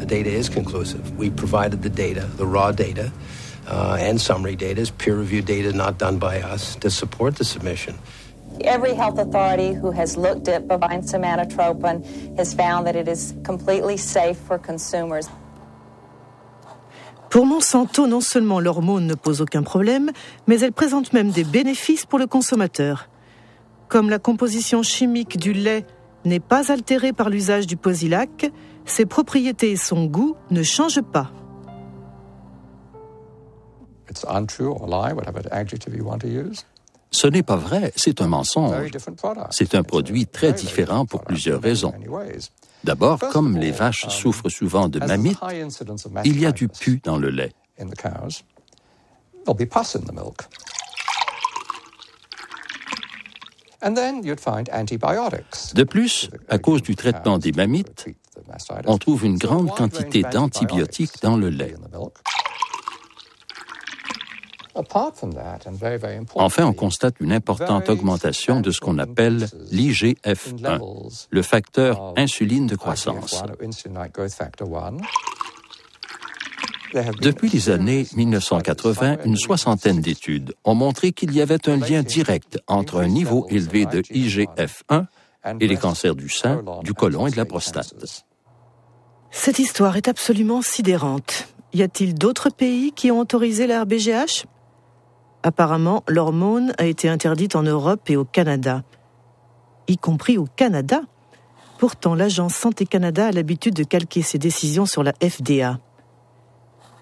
The data is conclusive. We provided the data, the raw data. Uh, and summary data is peer-reviewed data not done by us to support the submission. Every health authority who has looked at bovine somatotropin has found that it is completely safe for consumers. Pour Monsanto, non seulement l'hormone ne pose aucun problème, mais elle présente même des bénéfices pour le consommateur. Comme la composition chimique du lait n'est pas altérée par l'usage du posilac, ses propriétés et son goût ne changent pas. Ce n'est pas vrai, c'est un mensonge. C'est un produit très différent pour plusieurs raisons. D'abord, comme les vaches souffrent souvent de mammites, il y a du pu dans le lait. De plus, à cause du traitement des mammites, on trouve une grande quantité d'antibiotiques dans le lait. Enfin, on constate une importante augmentation de ce qu'on appelle l'IGF-1, le facteur insuline de croissance. Depuis les années 1980, une soixantaine d'études ont montré qu'il y avait un lien direct entre un niveau élevé de IGF-1 et les cancers du sein, du côlon et de la prostate. Cette histoire est absolument sidérante. Y a-t-il d'autres pays qui ont autorisé la RBGH Apparemment, l'hormone a été interdite en Europe et au Canada. Y compris au Canada Pourtant, l'agence Santé Canada a l'habitude de calquer ses décisions sur la FDA.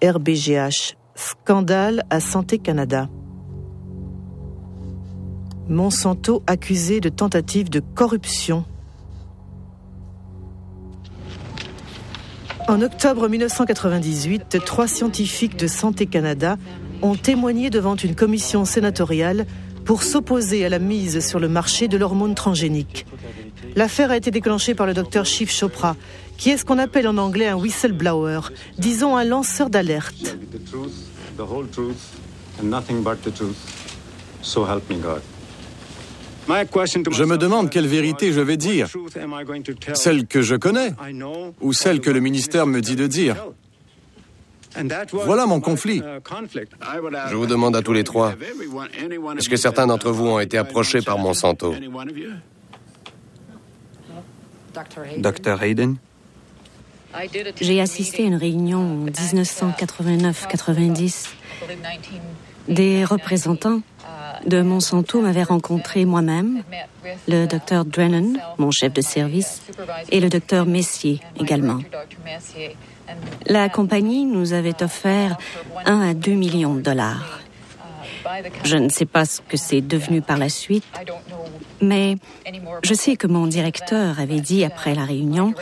RBGH, scandale à Santé Canada. Monsanto accusé de tentative de corruption. En octobre 1998, trois scientifiques de Santé Canada ont témoigné devant une commission sénatoriale pour s'opposer à la mise sur le marché de l'hormone transgénique. L'affaire a été déclenchée par le docteur Shiv Chopra, qui est ce qu'on appelle en anglais un whistleblower, disons un lanceur d'alerte. Je me demande quelle vérité je vais dire. Celle que je connais ou celle que le ministère me dit de dire. Voilà mon conflit. Je vous demande à tous les trois, est-ce que certains d'entre vous ont été approchés par Monsanto? Dr. Hayden? J'ai assisté à une réunion en 1989-90. Des représentants de Monsanto m'avaient rencontré moi-même, le docteur Drennan, mon chef de service, et le docteur Messier également. La compagnie nous avait offert 1 à 2 millions de dollars. Je ne sais pas ce que c'est devenu par la suite, mais je sais que mon directeur avait dit après la réunion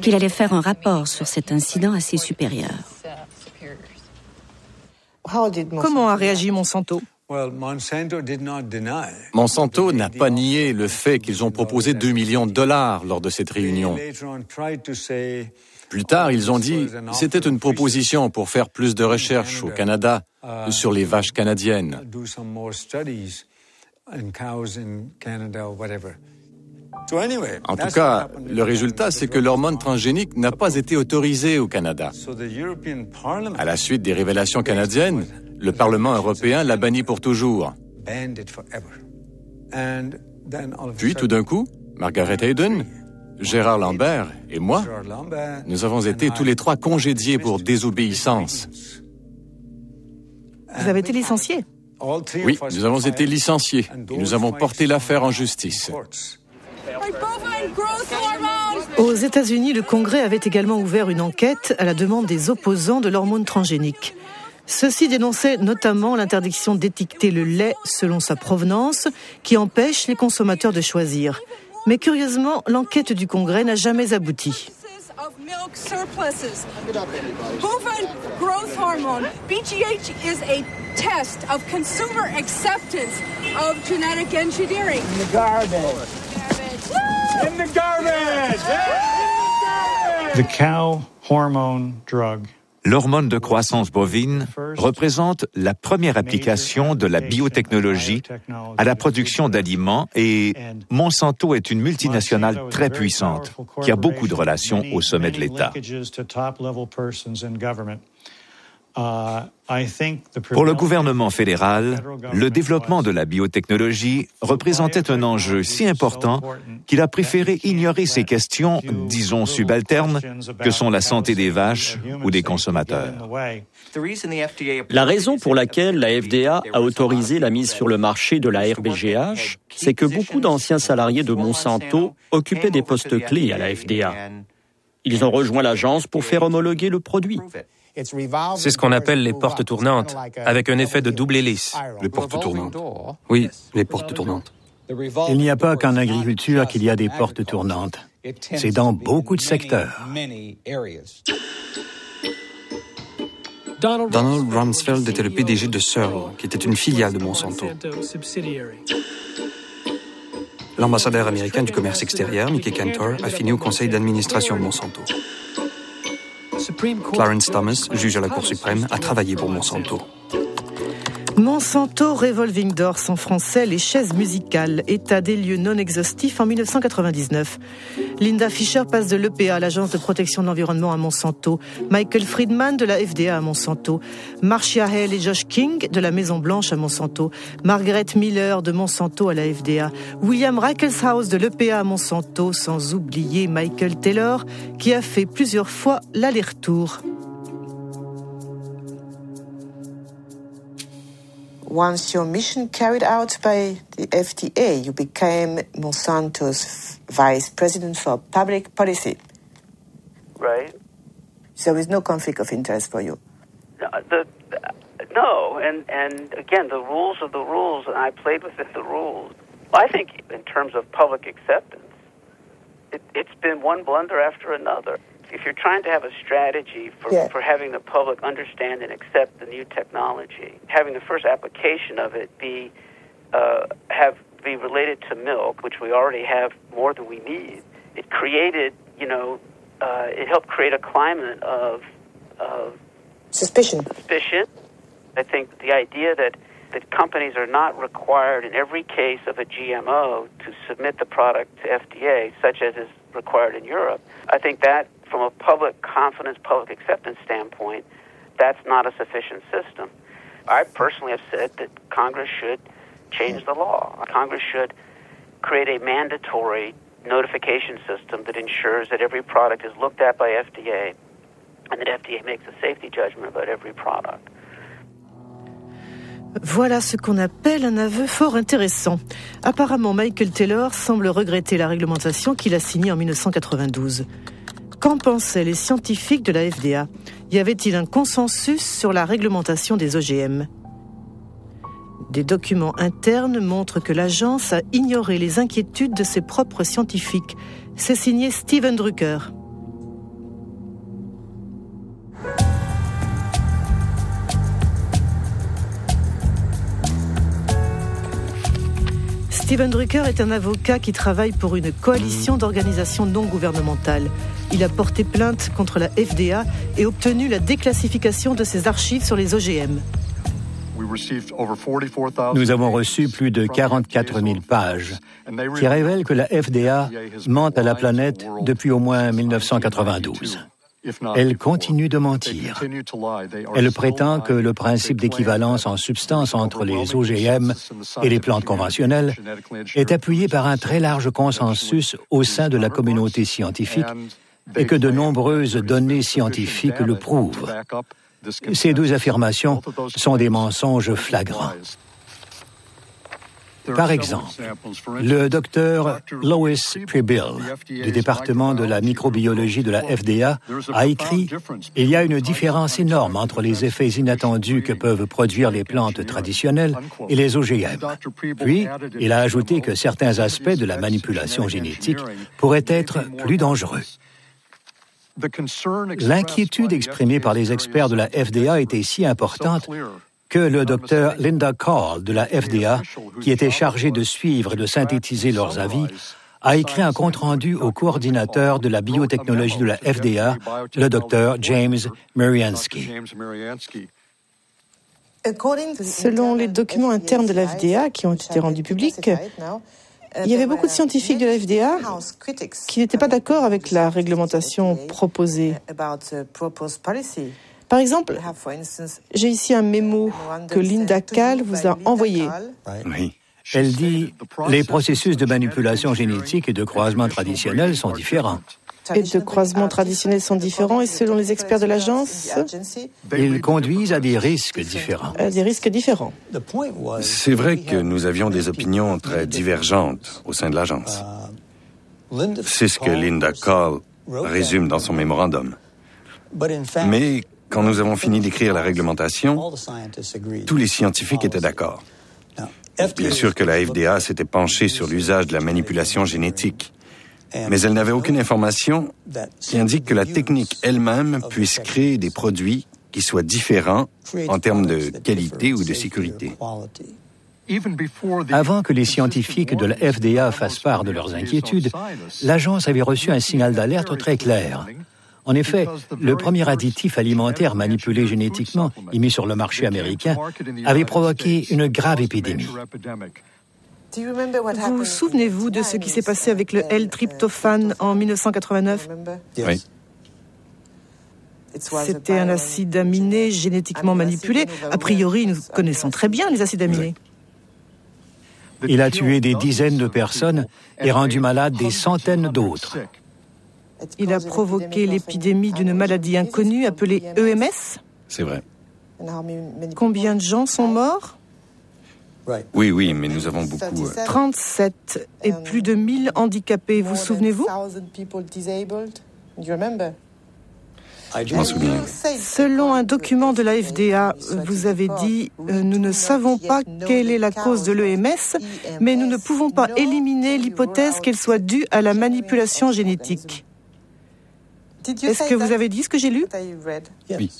qu'il allait faire un rapport sur cet incident à ses supérieurs. Comment a réagi Monsanto? Monsanto n'a pas nié le fait qu'ils ont proposé 2 millions de dollars lors de cette réunion. Plus tard, ils ont dit c'était une proposition pour faire plus de recherches au Canada sur les vaches canadiennes. En tout cas, le résultat, c'est que l'hormone transgénique n'a pas été autorisée au Canada. À la suite des révélations canadiennes, le Parlement européen l'a banni pour toujours. Puis, tout d'un coup, Margaret Hayden, Gérard Lambert et moi, nous avons été tous les trois congédiés pour désobéissance. Vous avez été licencié Oui, nous avons été licenciés et nous avons porté l'affaire en justice. Aux États-Unis, le Congrès avait également ouvert une enquête à la demande des opposants de l'hormone transgénique. Ceux-ci dénonçaient notamment l'interdiction d'étiqueter le lait selon sa provenance, qui empêche les consommateurs de choisir. Mais curieusement, l'enquête du Congrès n'a jamais abouti. Bovine growth hormone, BGH, is a test of consumer acceptance of genetic engineering. In the garbage. In the garbage! The cow hormone drug L'hormone de croissance bovine représente la première application de la biotechnologie à la production d'aliments et Monsanto est une multinationale très puissante qui a beaucoup de relations au sommet de l'État. Pour le gouvernement fédéral, le développement de la biotechnologie représentait un enjeu si important qu'il a préféré ignorer ces questions, disons subalternes, que sont la santé des vaches ou des consommateurs. La raison pour laquelle la FDA a autorisé la mise sur le marché de la RBGH, c'est que beaucoup d'anciens salariés de Monsanto occupaient des postes clés à la FDA. Ils ont rejoint l'agence pour faire homologuer le produit. C'est ce qu'on appelle les portes tournantes, avec un effet de double hélice. Les portes tournantes. Oui, les portes tournantes. Il n'y a pas qu'en agriculture qu'il y a des portes tournantes. C'est dans beaucoup de secteurs. Donald Rumsfeld était le PDG de Searle, qui était une filiale de Monsanto. L'ambassadeur américain du commerce extérieur, Mickey Cantor, a fini au conseil d'administration de Monsanto. Clarence Thomas, juge à la Cour suprême, a travaillé pour Monsanto. Monsanto Revolving Doors en français Les chaises musicales, état des lieux non exhaustif en 1999. Linda Fisher passe de l'EPA, l'agence de protection de l'environnement à Monsanto, Michael Friedman de la FDA à Monsanto, Marcia Hale et Josh King de la Maison Blanche à Monsanto, Margaret Miller de Monsanto à la FDA, William Reichelhaus de l'EPA à Monsanto, sans oublier Michael Taylor qui a fait plusieurs fois l'aller-retour. Once your mission carried out by the FDA, you became Monsanto's vice president for public policy. Right. So there is no conflict of interest for you. No, the, no, and and again, the rules are the rules, and I played within the rules. I think, in terms of public acceptance, it, it's been one blunder after another if you're trying to have a strategy for, yeah. for having the public understand and accept the new technology, having the first application of it be uh, have be related to milk, which we already have more than we need. It created, you know, uh, it helped create a climate of, of suspicion. Suspicion. I think the idea that that companies are not required in every case of a GMO to submit the product to FDA, such as is required in Europe. I think that from a public confidence, public acceptance standpoint, that's not a sufficient system. I personally have said that Congress should change the law. Congress should create a mandatory notification system that ensures that every product is looked at by FDA and that FDA makes a safety judgment about every product. Voilà ce qu'on appelle un aveu fort intéressant. Apparemment, Michael Taylor semble regretter la réglementation qu'il a signée en 1992. Qu'en pensaient les scientifiques de la FDA Y avait-il un consensus sur la réglementation des OGM Des documents internes montrent que l'agence a ignoré les inquiétudes de ses propres scientifiques. C'est signé Steven Drucker. Steven Drucker est un avocat qui travaille pour une coalition d'organisations non gouvernementales. Il a porté plainte contre la FDA et obtenu la déclassification de ses archives sur les OGM. Nous avons reçu plus de 44 000 pages qui révèlent que la FDA ment à la planète depuis au moins 1992. Elle continue de mentir. Elle prétend que le principe d'équivalence en substance entre les OGM et les plantes conventionnelles est appuyé par un très large consensus au sein de la communauté scientifique et que de nombreuses données scientifiques le prouvent. Ces deux affirmations sont des mensonges flagrants. Par exemple, le docteur Lois Prebill du département de la microbiologie de la FDA a écrit Il y a une différence énorme entre les effets inattendus que peuvent produire les plantes traditionnelles et les OGM. Puis, il a ajouté que certains aspects de la manipulation génétique pourraient être plus dangereux. L'inquiétude exprimée par les experts de la FDA était si importante que le docteur Linda Call de la FDA, qui était chargé de suivre et de synthétiser leurs avis, a écrit un compte-rendu au coordinateur de la biotechnologie de la FDA, le docteur James Mariansky. Selon les documents internes de la FDA qui ont été rendus publics, il y avait beaucoup de scientifiques de la FDA qui n'étaient pas d'accord avec la réglementation proposée. Par exemple, j'ai ici un mémo que Linda Kahl vous a envoyé. Oui. Elle dit les processus de manipulation génétique et de croisement traditionnel sont différents. Et de croisement traditionnels sont différents et selon les experts de l'agence Ils conduisent à des risques différents. À des risques différents. C'est vrai que nous avions des opinions très divergentes au sein de l'agence. C'est ce que Linda Call résume dans son mémorandum. Mais quand nous avons fini d'écrire la réglementation, tous les scientifiques étaient d'accord. Bien sûr que la FDA s'était penchée sur l'usage de la manipulation génétique mais elle n'avait aucune information qui indique que la technique elle-même puisse créer des produits qui soient différents en termes de qualité ou de sécurité. Avant que les scientifiques de la FDA fassent part de leurs inquiétudes, l'agence avait reçu un signal d'alerte très clair. En effet, le premier additif alimentaire manipulé génétiquement et mis sur le marché américain avait provoqué une grave épidémie. Vous souvenez-vous de ce qui s'est passé avec le L-tryptophane en 1989 Oui. C'était un acide aminé génétiquement manipulé. A priori, nous connaissons très bien les acides aminés. Il a tué des dizaines de personnes et rendu malades des centaines d'autres. Il a provoqué l'épidémie d'une maladie inconnue appelée EMS C'est vrai. Combien de gens sont morts? Oui, oui, mais nous avons beaucoup. 37 et plus de 1000 handicapés, vous souvenez-vous? Je m'en souviens. Selon un document de la FDA, vous avez dit euh, Nous ne savons pas quelle est la cause de l'EMS, mais nous ne pouvons pas éliminer l'hypothèse qu'elle soit due à la manipulation génétique. Est-ce que vous avez dit ce que j'ai lu? Oui.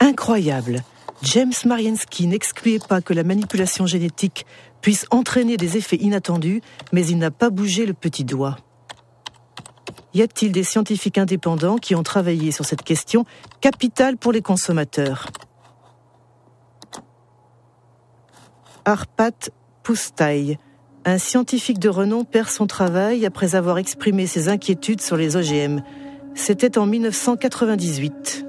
Incroyable. James Mariensky n'excluait pas que la manipulation génétique puisse entraîner des effets inattendus, mais il n'a pas bougé le petit doigt. Y a-t-il des scientifiques indépendants qui ont travaillé sur cette question capitale pour les consommateurs? Arpat Poustaï, un scientifique de renom, perd son travail après avoir exprimé ses inquiétudes sur les OGM. C'était en 1998.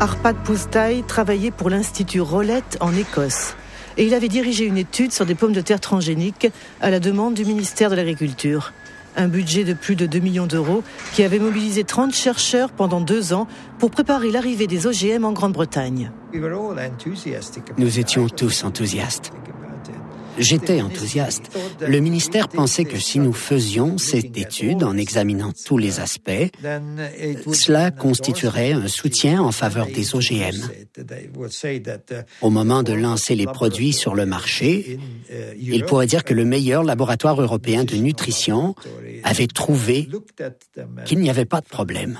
Arpad Poustaï travaillait pour l'Institut Rolette en Écosse. Et il avait dirigé une étude sur des pommes de terre transgéniques à la demande du ministère de l'Agriculture. Un budget de plus de 2 millions d'euros qui avait mobilisé 30 chercheurs pendant deux ans pour préparer l'arrivée des OGM en Grande-Bretagne. Nous étions tous enthousiastes. J'étais enthousiaste. Le ministère pensait que si nous faisions cette étude en examinant tous les aspects, cela constituerait un soutien en faveur des OGM. Au moment de lancer les produits sur le marché, il pourrait dire que le meilleur laboratoire européen de nutrition avait trouvé qu'il n'y avait pas de problème.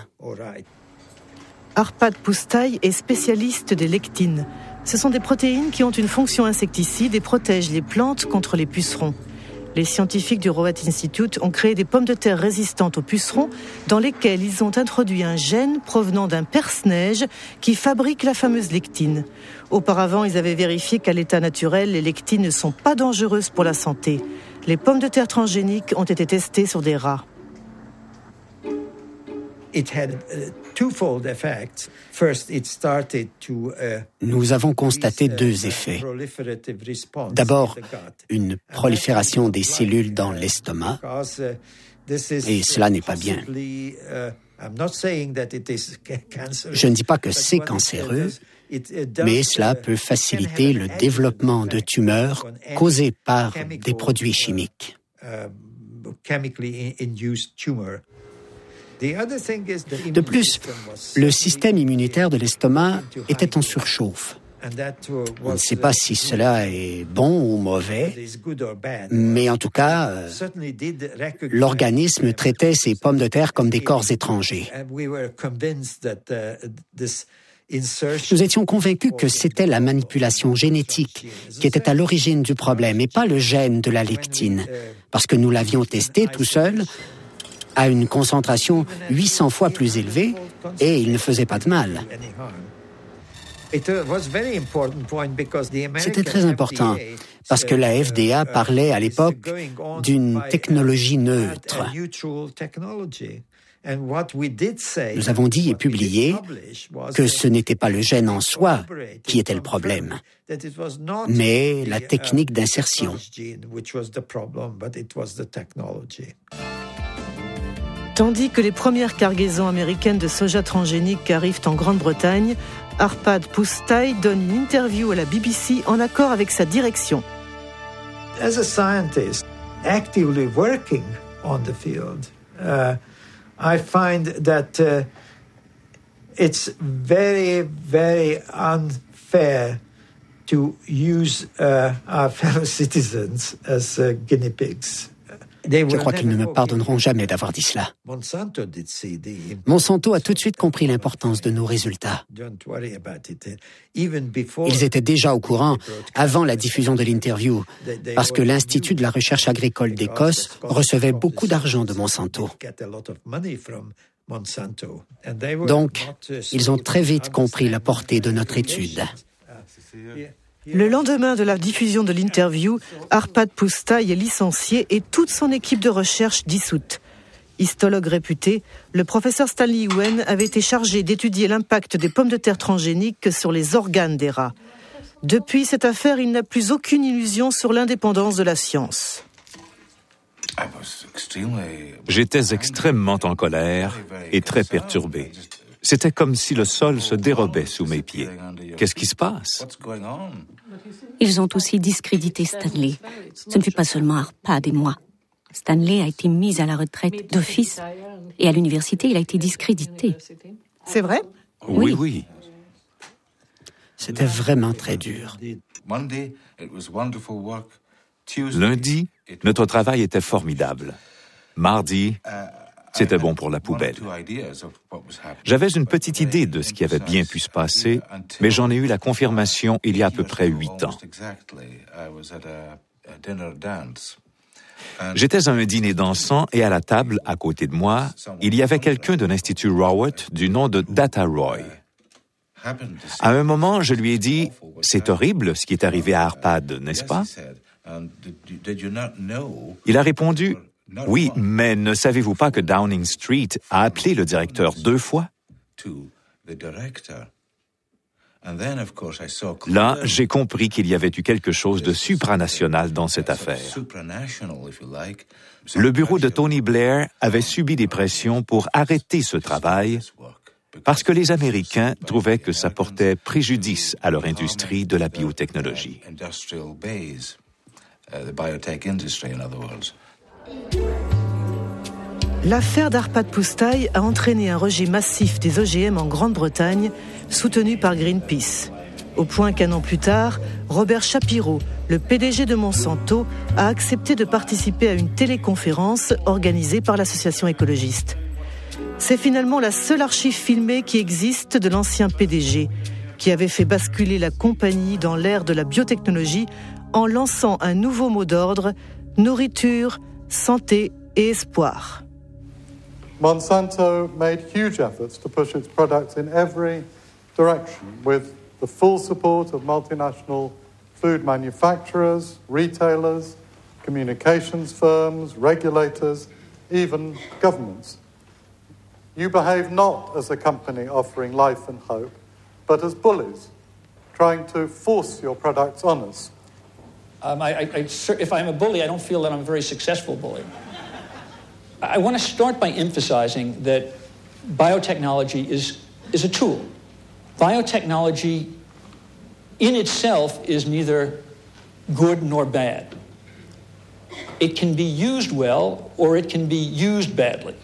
Arpad Poustaï est spécialiste des lectines. Ce sont des protéines qui ont une fonction insecticide et protègent les plantes contre les pucerons. Les scientifiques du Rowett Institute ont créé des pommes de terre résistantes aux pucerons dans lesquelles ils ont introduit un gène provenant d'un perce-neige qui fabrique la fameuse lectine. Auparavant, ils avaient vérifié qu'à l'état naturel, les lectines ne sont pas dangereuses pour la santé. Les pommes de terre transgéniques ont été testées sur des rats. Nous avons constaté deux effets. D'abord, une prolifération des cellules dans l'estomac, et cela n'est pas bien. Je ne dis pas que c'est cancéreux, mais cela peut faciliter le développement de tumeurs causées par des produits chimiques. De plus, le système immunitaire de l'estomac était en surchauffe. On ne sait pas si cela est bon ou mauvais, mais en tout cas, euh, l'organisme traitait ces pommes de terre comme des corps étrangers. Nous étions convaincus que c'était la manipulation génétique qui était à l'origine du problème et pas le gène de la lectine, parce que nous l'avions testé tout seul à une concentration 800 fois plus élevée et il ne faisait pas de mal. C'était très important parce que la FDA parlait à l'époque d'une technologie neutre. Nous avons dit et publié que ce n'était pas le gène en soi qui était le problème, mais la technique d'insertion. Tandis que les premières cargaisons américaines de soja transgénique arrivent en Grande-Bretagne, Arpad Poustaï donne une interview à la BBC en accord avec sa direction. As a scientist actively working on the field, uh, I find that uh, it's very, very unfair to use uh, our fellow citizens as uh, guinea pigs. Je crois qu'ils ne me pardonneront jamais d'avoir dit cela. Monsanto a tout de suite compris l'importance de nos résultats. Ils étaient déjà au courant avant la diffusion de l'interview, parce que l'Institut de la recherche agricole d'Écosse recevait beaucoup d'argent de Monsanto. Donc, ils ont très vite compris la portée de notre étude. Le lendemain de la diffusion de l'interview, Arpad Pustaï est licencié et toute son équipe de recherche dissoute. Histologue réputé, le professeur Stanley Yuen avait été chargé d'étudier l'impact des pommes de terre transgéniques sur les organes des rats. Depuis cette affaire, il n'a plus aucune illusion sur l'indépendance de la science. J'étais extrêmement en colère et très perturbé. C'était comme si le sol se dérobait sous mes pieds. Qu'est-ce qui se passe? Ils ont aussi discrédité Stanley. Ce ne fut pas seulement Arpad et moi. Stanley a été mis à la retraite d'office et à l'université, il a été discrédité. C'est vrai? Oui, oui. C'était vraiment très dur. Lundi, notre travail était formidable. Mardi, c'était bon pour la poubelle. J'avais une petite idée de ce qui avait bien pu se passer, mais j'en ai eu la confirmation il y a à peu près huit ans. J'étais à un dîner dansant et à la table, à côté de moi, il y avait quelqu'un de l'Institut Rowett du nom de Data Roy. À un moment, je lui ai dit, c'est horrible ce qui est arrivé à Arpad, n'est-ce pas? Il a répondu, oui, mais ne savez-vous pas que Downing Street a appelé le directeur deux fois? Là, j'ai compris qu'il y avait eu quelque chose de supranational dans cette affaire. Le bureau de Tony Blair avait subi des pressions pour arrêter ce travail parce que les Américains trouvaient que ça portait préjudice à leur industrie de la biotechnologie. L'affaire d'Arpad Pustaï a entraîné un rejet massif des OGM en Grande-Bretagne, soutenu par Greenpeace. Au point qu'un an plus tard, Robert Shapiro, le PDG de Monsanto, a accepté de participer à une téléconférence organisée par l'association écologiste. C'est finalement la seule archive filmée qui existe de l'ancien PDG, qui avait fait basculer la compagnie dans l'ère de la biotechnologie en lançant un nouveau mot d'ordre, nourriture, santé et espoir. Monsanto made huge efforts to push its products in every direction with the full support of multinational food manufacturers, retailers, communications firms, regulators, even governments. You behave not as a company offering life and hope, but as bullies, trying to force your products on us. Um, I, I, if I'm a bully, I don't feel that I'm a very successful bully. I want to start by emphasizing that biotechnology is, is a tool. Biotechnology in itself is neither good nor bad. It can be used well or it can be used badly.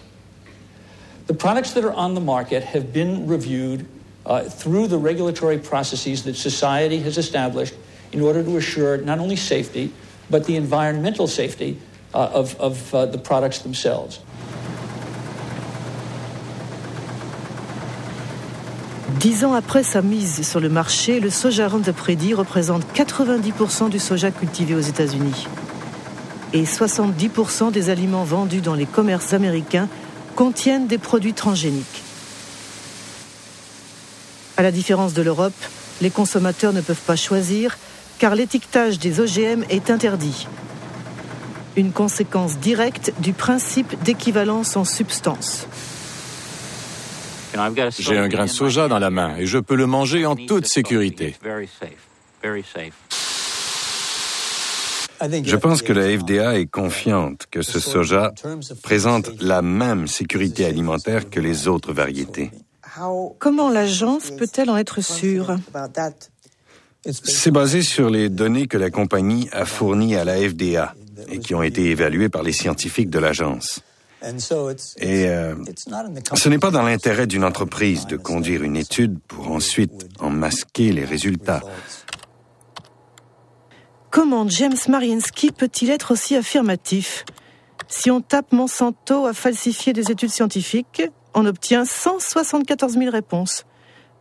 The products that are on the market have been reviewed uh, through the regulatory processes that society has established in order to assure not only safety, but the environmental safety uh, of, of uh, the products themselves. Dix ans après sa mise sur le marché, le soja Roundup Ready représente 90% du soja cultivé aux États-Unis. Et 70% des aliments vendus dans les commerces américains contiennent des produits transgéniques. À la différence de l'Europe, les consommateurs ne peuvent pas choisir car l'étiquetage des OGM est interdit une conséquence directe du principe d'équivalence en substance. J'ai un grain de soja dans la main et je peux le manger en toute sécurité. Je pense que la FDA est confiante que ce soja présente la même sécurité alimentaire que les autres variétés. Comment l'agence peut-elle en être sûre? C'est basé sur les données que la compagnie a fournies à la FDA et qui ont été évalués par les scientifiques de l'agence. Et euh, ce n'est pas dans l'intérêt d'une entreprise de conduire une étude pour ensuite en masquer les résultats. Comment James Mariinsky peut-il être aussi affirmatif? Si on tape Monsanto a falsifié des études scientifiques, on obtient 174 000 réponses.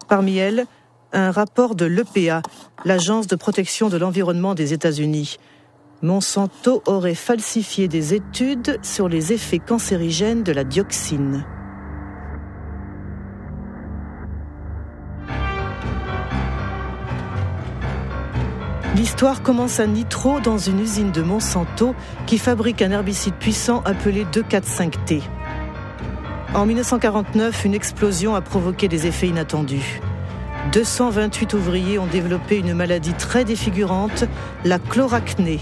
Parmi elles, un rapport de l'EPA, l'Agence de protection de l'environnement des États-Unis. Monsanto aurait falsifié des études sur les effets cancérigènes de la dioxine. L'histoire commence à Nitro dans une usine de Monsanto qui fabrique un herbicide puissant appelé 2,4,5-T. En 1949, une explosion a provoqué des effets inattendus. 228 ouvriers ont développé une maladie très défigurante, la chloracnée.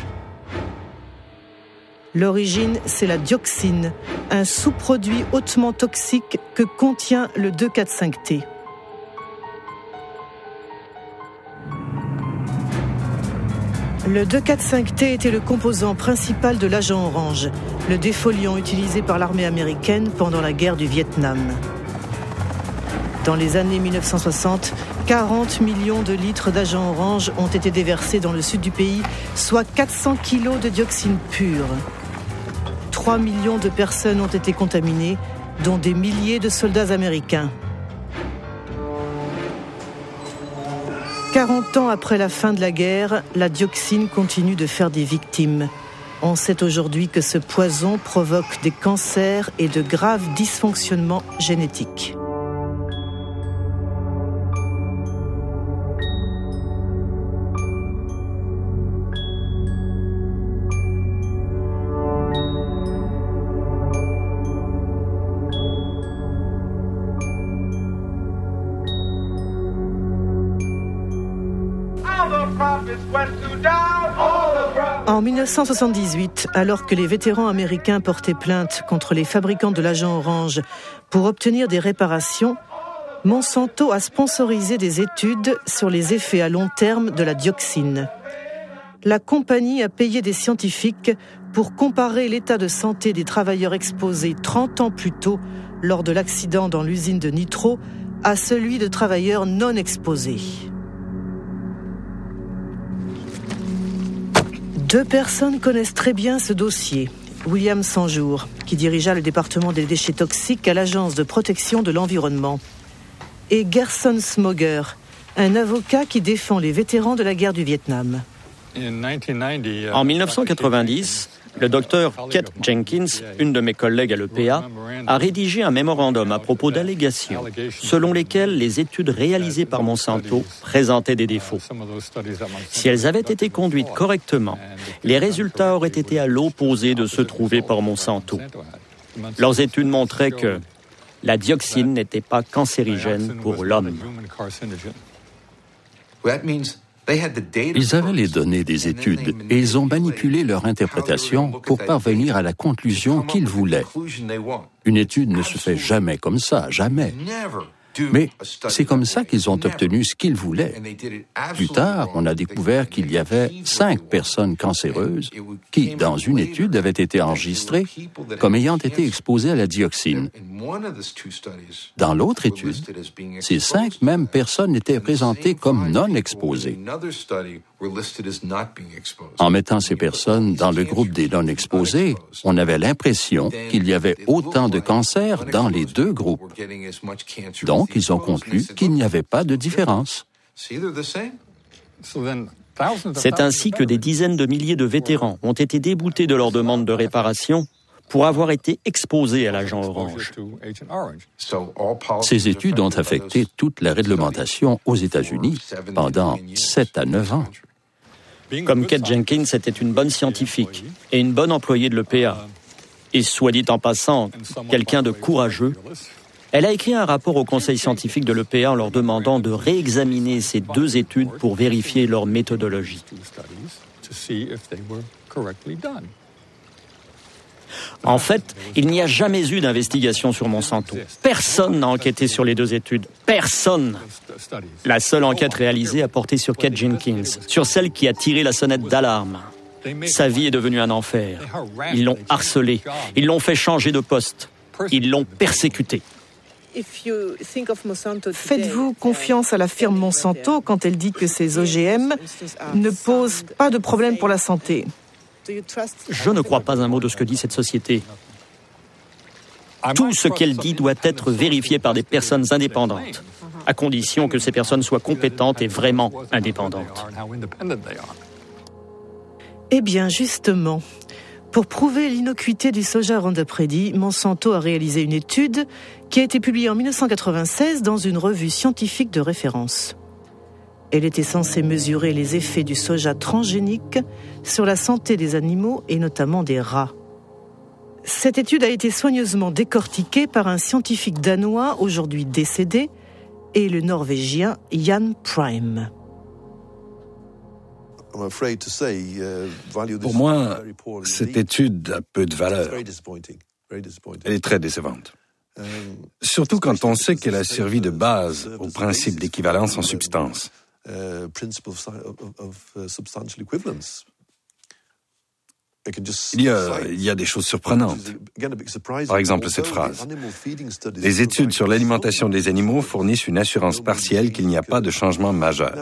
L'origine, c'est la dioxine, un sous-produit hautement toxique que contient le 2,4,5-T. Le 245T était le composant principal de l'agent orange, le défoliant utilisé par l'armée américaine pendant la guerre du Vietnam. Dans les années 1960, 40 millions de litres d'agent orange ont été déversés dans le sud du pays, soit 400 kilos de dioxine pure. 3 millions de personnes ont été contaminées, dont des milliers de soldats américains. 40 ans après la fin de la guerre, la dioxine continue de faire des victimes. On sait aujourd'hui que ce poison provoque des cancers et de graves dysfonctionnements génétiques. 1978, alors que les vétérans américains portaient plainte contre les fabricants de l'agent orange pour obtenir des réparations, Monsanto a sponsorisé des études sur les effets à long terme de la dioxine. La compagnie a payé des scientifiques pour comparer l'état de santé des travailleurs exposés 30 ans plus tôt lors de l'accident dans l'usine de Nitro à celui de travailleurs non exposés. Deux personnes connaissent très bien ce dossier. William Sanjour, qui dirigea le département des déchets toxiques à l'Agence de protection de l'environnement, et Gerson Smoger, un avocat qui défend les vétérans de la guerre du Vietnam. En 1990, le docteur Kate Jenkins, une de mes collègues à l'EPA, a rédigé un mémorandum à propos d'allégations selon lesquelles les études réalisées par Monsanto présentaient des défauts. Si elles avaient été conduites correctement, les résultats auraient été à l'opposé de ceux trouvés par Monsanto. Leurs études montraient que la dioxine n'était pas cancérigène pour l'homme. Ils avaient les données des études. et ils ont manipulé leur interprétation pour parvenir à la conclusion qu'ils voulaient. Une étude ne se fait jamais comme ça, jamais. Mais c'est comme ça qu'ils ont obtenu ce qu'ils voulaient. Plus tard, on a découvert qu'il y avait cinq personnes cancéreuses qui, dans une étude, avaient été enregistrées comme ayant été exposées à la dioxine. Dans l'autre étude, ces cinq mêmes personnes étaient présentées comme non exposées. En mettant ces personnes dans le groupe des non exposés, on avait l'impression qu'il y avait autant de cancers dans les deux groupes. Donc, ils ont conclu qu'il n'y avait pas de différence. C'est ainsi que des dizaines de milliers de vétérans ont été déboutés de leur demande de réparation pour avoir été exposés à l'agent orange. Ces études ont affecté toute la réglementation aux États-Unis pendant 7 à 9 ans. Comme Kate Jenkins était une bonne scientifique et une bonne employée de l'EPA, et soit dit en passant, quelqu'un de courageux, elle a écrit un rapport au conseil scientifique de l'EPA en leur demandant de réexaminer ces deux études pour vérifier leur méthodologie. En fait, il n'y a jamais eu d'investigation sur Monsanto. Personne n'a enquêté sur les deux études. Personne. La seule enquête réalisée a porté sur Kate Jenkins, sur celle qui a tiré la sonnette d'alarme. Sa vie est devenue un enfer. Ils l'ont harcelée. Ils l'ont fait changer de poste. Ils l'ont persécutée. Faites-vous confiance à la firme Monsanto quand elle dit que ces OGM ne posent pas de problème pour la santé Je ne crois pas un mot de ce que dit cette société. Tout ce qu'elle dit doit être vérifié par des personnes indépendantes, à condition que ces personnes soient compétentes et vraiment indépendantes. Eh bien, justement, pour prouver l'innocuité du soja Roundup Ready, Monsanto a réalisé une étude qui a été publiée en 1996 dans une revue scientifique de référence. Elle était censée mesurer les effets du soja transgénique sur la santé des animaux et notamment des rats. Cette étude a été soigneusement décortiquée par un scientifique danois aujourd'hui décédé et le norvégien Jan Prime. Pour moi, cette étude a peu de valeur. Elle est très décevante. Surtout quand on sait qu'elle a servi de base au principe d'équivalence en substance. Il y, a, il y a des choses surprenantes. Par exemple, cette phrase. Les études sur l'alimentation des animaux fournissent une assurance partielle qu'il n'y a pas de changement majeur.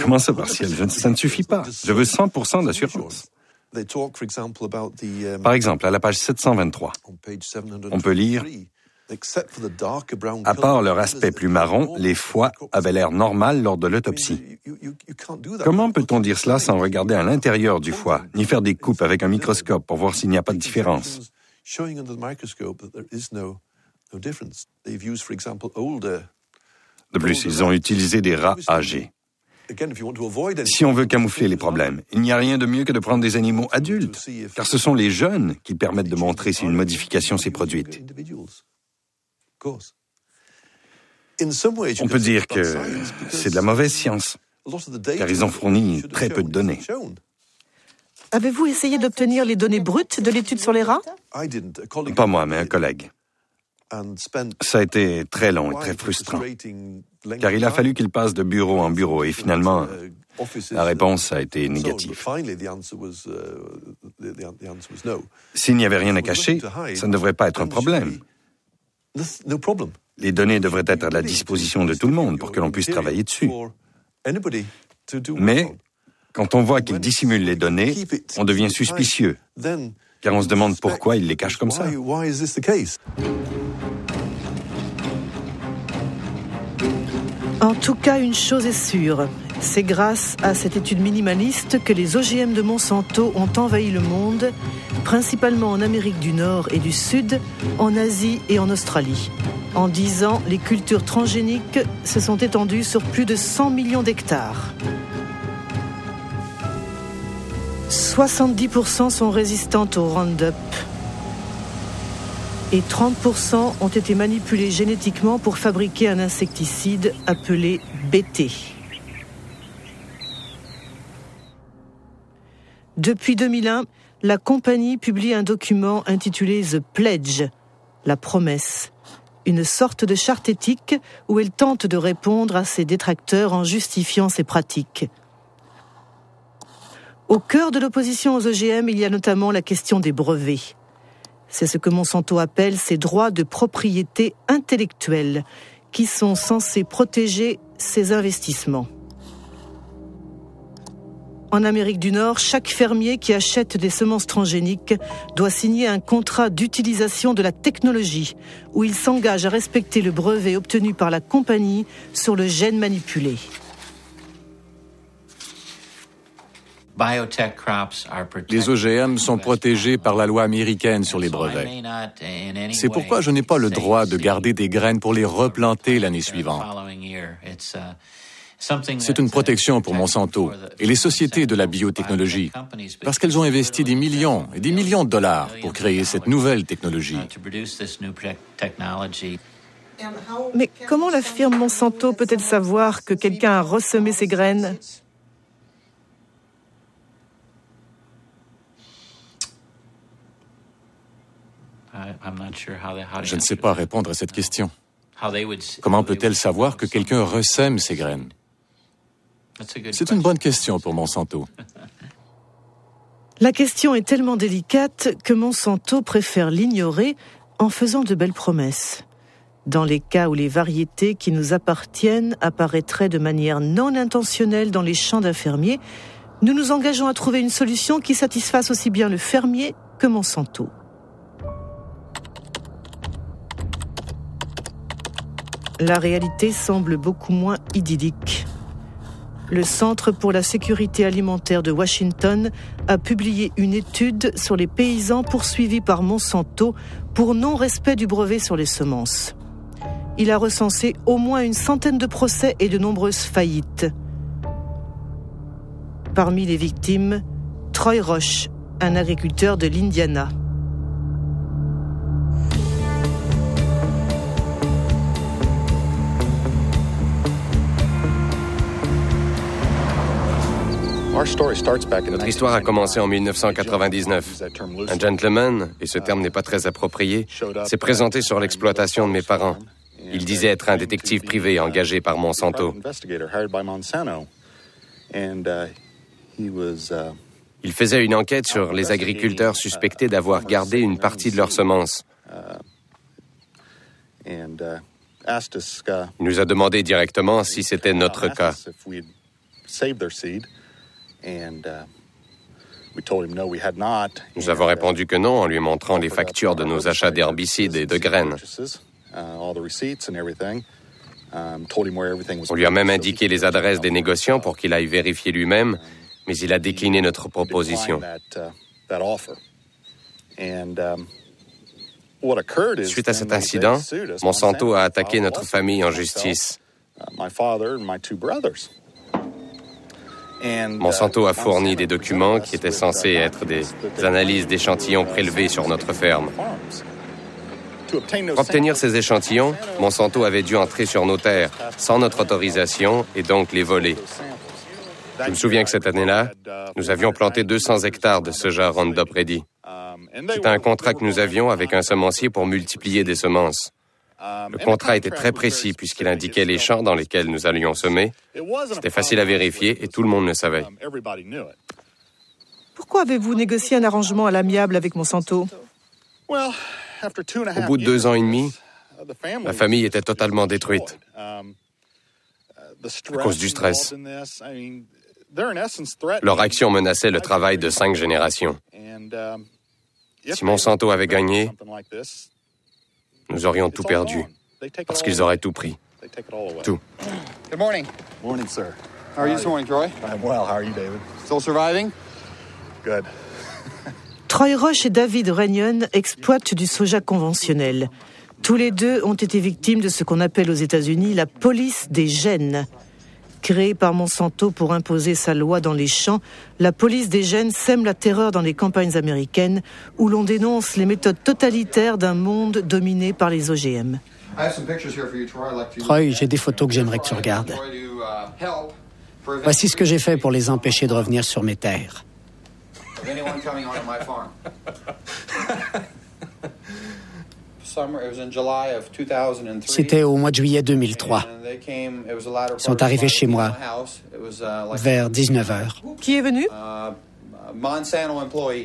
Comment ça partiel? Ça ne suffit pas. Je veux 100% d'assurance. Par exemple, à la page 723, on peut lire à part leur aspect plus marron, les foies avaient l'air normal lors de l'autopsie. Comment peut-on dire cela sans regarder à l'intérieur du foie, ni faire des coupes avec un microscope pour voir s'il n'y a pas de différence? De plus, ils ont utilisé des rats âgés. Si on veut camoufler les problèmes, il n'y a rien de mieux que de prendre des animaux adultes, car ce sont les jeunes qui permettent de montrer si une modification s'est produite. On peut dire que c'est de la mauvaise science, car ils ont fourni très peu de données. Avez-vous essayé d'obtenir les données brutes de l'étude sur les rats? Pas moi, mais un collègue. Ça a été très long et très frustrant, car il a fallu qu'il passe de bureau en bureau et finalement, la réponse a été négative. S'il n'y avait rien à cacher, ça ne devrait pas être un problème. Les données devraient être à la disposition de tout le monde pour que l'on puisse travailler dessus. Mais quand on voit qu'ils dissimulent les données, on devient suspicieux, car on se demande pourquoi ils les cachent comme ça. En tout cas, une chose est sûre, c'est grâce à cette étude minimaliste que les OGM de Monsanto ont envahi le monde, principalement en Amérique du Nord et du Sud, en Asie et en Australie. En 10 ans, les cultures transgéniques se sont étendues sur plus de 100 millions d'hectares. 70% sont résistantes au Roundup et 30% ont été manipulés génétiquement pour fabriquer un insecticide appelé BT. Depuis 2001, la compagnie publie un document intitulé The Pledge, la promesse, une sorte de charte éthique où elle tente de répondre à ses détracteurs en justifiant ses pratiques. Au cœur de l'opposition aux OGM, il y a notamment la question des brevets. C'est ce que Monsanto appelle ses droits de propriété intellectuelle, qui sont censés protéger ses investissements. En Amérique du Nord, chaque fermier qui achète des semences transgéniques doit signer un contrat d'utilisation de la technologie où il s'engage à respecter le brevet obtenu par la compagnie sur le gène manipulé. Les OGM sont protégés par la loi américaine sur les brevets. C'est pourquoi je n'ai pas le droit de garder des graines pour les replanter l'année suivante. C'est une protection pour Monsanto et les sociétés de la biotechnologie, parce qu'elles ont investi des millions et des millions de dollars pour créer cette nouvelle technologie. Mais comment la firme Monsanto peut-elle savoir que quelqu'un a ressemé ses graines? Je ne sais pas répondre à cette question. Comment peut-elle savoir que quelqu'un ressème ses graines? C'est une bonne question pour Monsanto. La question est tellement délicate que Monsanto préfère l'ignorer en faisant de belles promesses. Dans les cas où les variétés qui nous appartiennent apparaîtraient de manière non intentionnelle dans les champs d'un fermier, Nous nous engageons à trouver une solution qui satisfasse aussi bien le fermier que Monsanto. La réalité semble beaucoup moins idyllique. Le Centre pour la sécurité alimentaire de Washington a publié une étude sur les paysans poursuivis par Monsanto pour non-respect du brevet sur les semences. Il a recensé au moins une centaine de procès et de nombreuses faillites. Parmi les victimes, Troy Roche, un agriculteur de l'Indiana. Notre histoire a commencé en 1999. Un gentleman, et ce terme n'est pas très approprié, s'est présenté sur l'exploitation de mes parents. Il disait être un détective privé engagé par Monsanto. Il faisait une enquête sur les agriculteurs suspectés d'avoir gardé une partie de leurs semences. Il nous a demandé directement si c'était notre cas. Nous avons répondu que non en lui montrant les factures de nos achats d'herbicides et de graines. On lui a même indiqué les adresses des négociants pour qu'il aille vérifier lui-même, mais il a décliné notre proposition. Suite à cet incident, Monsanto a attaqué notre famille en justice. Monsanto a fourni des documents qui étaient censés être des analyses d'échantillons prélevés sur notre ferme. Pour obtenir ces échantillons, Monsanto avait dû entrer sur nos terres sans notre autorisation et donc les voler. Je me souviens que cette année-là, nous avions planté 200 hectares de soja Roundup Ready. C'était un contrat que nous avions avec un semencier pour multiplier des semences. Le contrat était très précis puisqu'il indiquait les champs dans lesquels nous allions semer. C'était facile à vérifier et tout le monde le savait. Pourquoi avez-vous négocié un arrangement à l'amiable avec Monsanto? Au bout de deux ans et demi, la famille était totalement détruite à cause du stress. Leur action menaçait le travail de cinq générations. Si Monsanto avait gagné, nous aurions tout perdu parce qu'ils auraient tout pris. Tout. Good morning. Morning, sir. How are you this morning, Troy? I'm well. How are you, David? Still surviving? Good. Troy Roche et David Renyon exploitent du soja conventionnel. Tous les deux ont été victimes de ce qu'on appelle aux États-Unis la police des gènes. Créée par Monsanto pour imposer sa loi dans les champs, la police des gènes sème la terreur dans les campagnes américaines où l'on dénonce les méthodes totalitaires d'un monde dominé par les OGM. Troy, j'ai des photos que j'aimerais que tu regardes. Voici ce que j'ai fait pour les empêcher de revenir sur mes terres. C'était au mois de juillet 2003. Ils sont arrivés chez moi vers 19 heures. Qui est venu?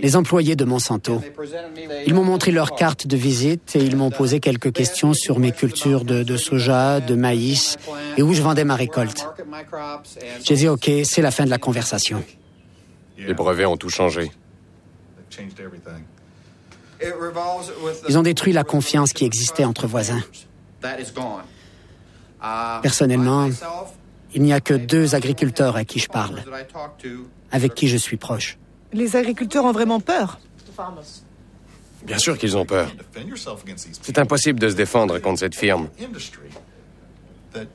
Les employés de Monsanto. Ils m'ont montré leur carte de visite et ils m'ont posé quelques questions sur mes cultures de, de soja, de maïs et où je vendais ma récolte. J'ai dit OK, c'est la fin de la conversation. Les brevets ont tout changé. Ils ont détruit la confiance qui existait entre voisins. Personnellement, il n'y a que deux agriculteurs à qui je parle, avec qui je suis proche. Les agriculteurs ont vraiment peur Bien sûr qu'ils ont peur. C'est impossible de se défendre contre cette firme.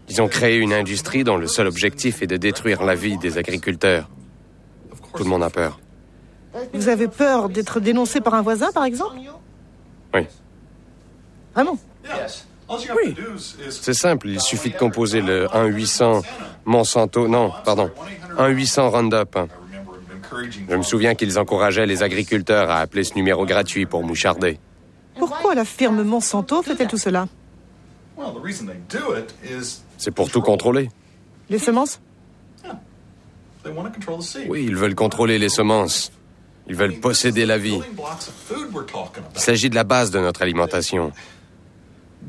Ils ont créé une industrie dont le seul objectif est de détruire la vie des agriculteurs. Tout le monde a peur. Vous avez peur d'être dénoncé par un voisin, par exemple Oui. Vraiment Oui. C'est simple, il suffit de composer le 1-800 Monsanto, non, pardon, 1-800 Roundup. Je me souviens qu'ils encourageaient les agriculteurs à appeler ce numéro gratuit pour moucharder. Pourquoi la firme Monsanto fait-elle tout cela C'est pour tout contrôler. Les semences Oui, ils veulent contrôler les semences. Ils veulent posséder la vie. Il s'agit de la base de notre alimentation.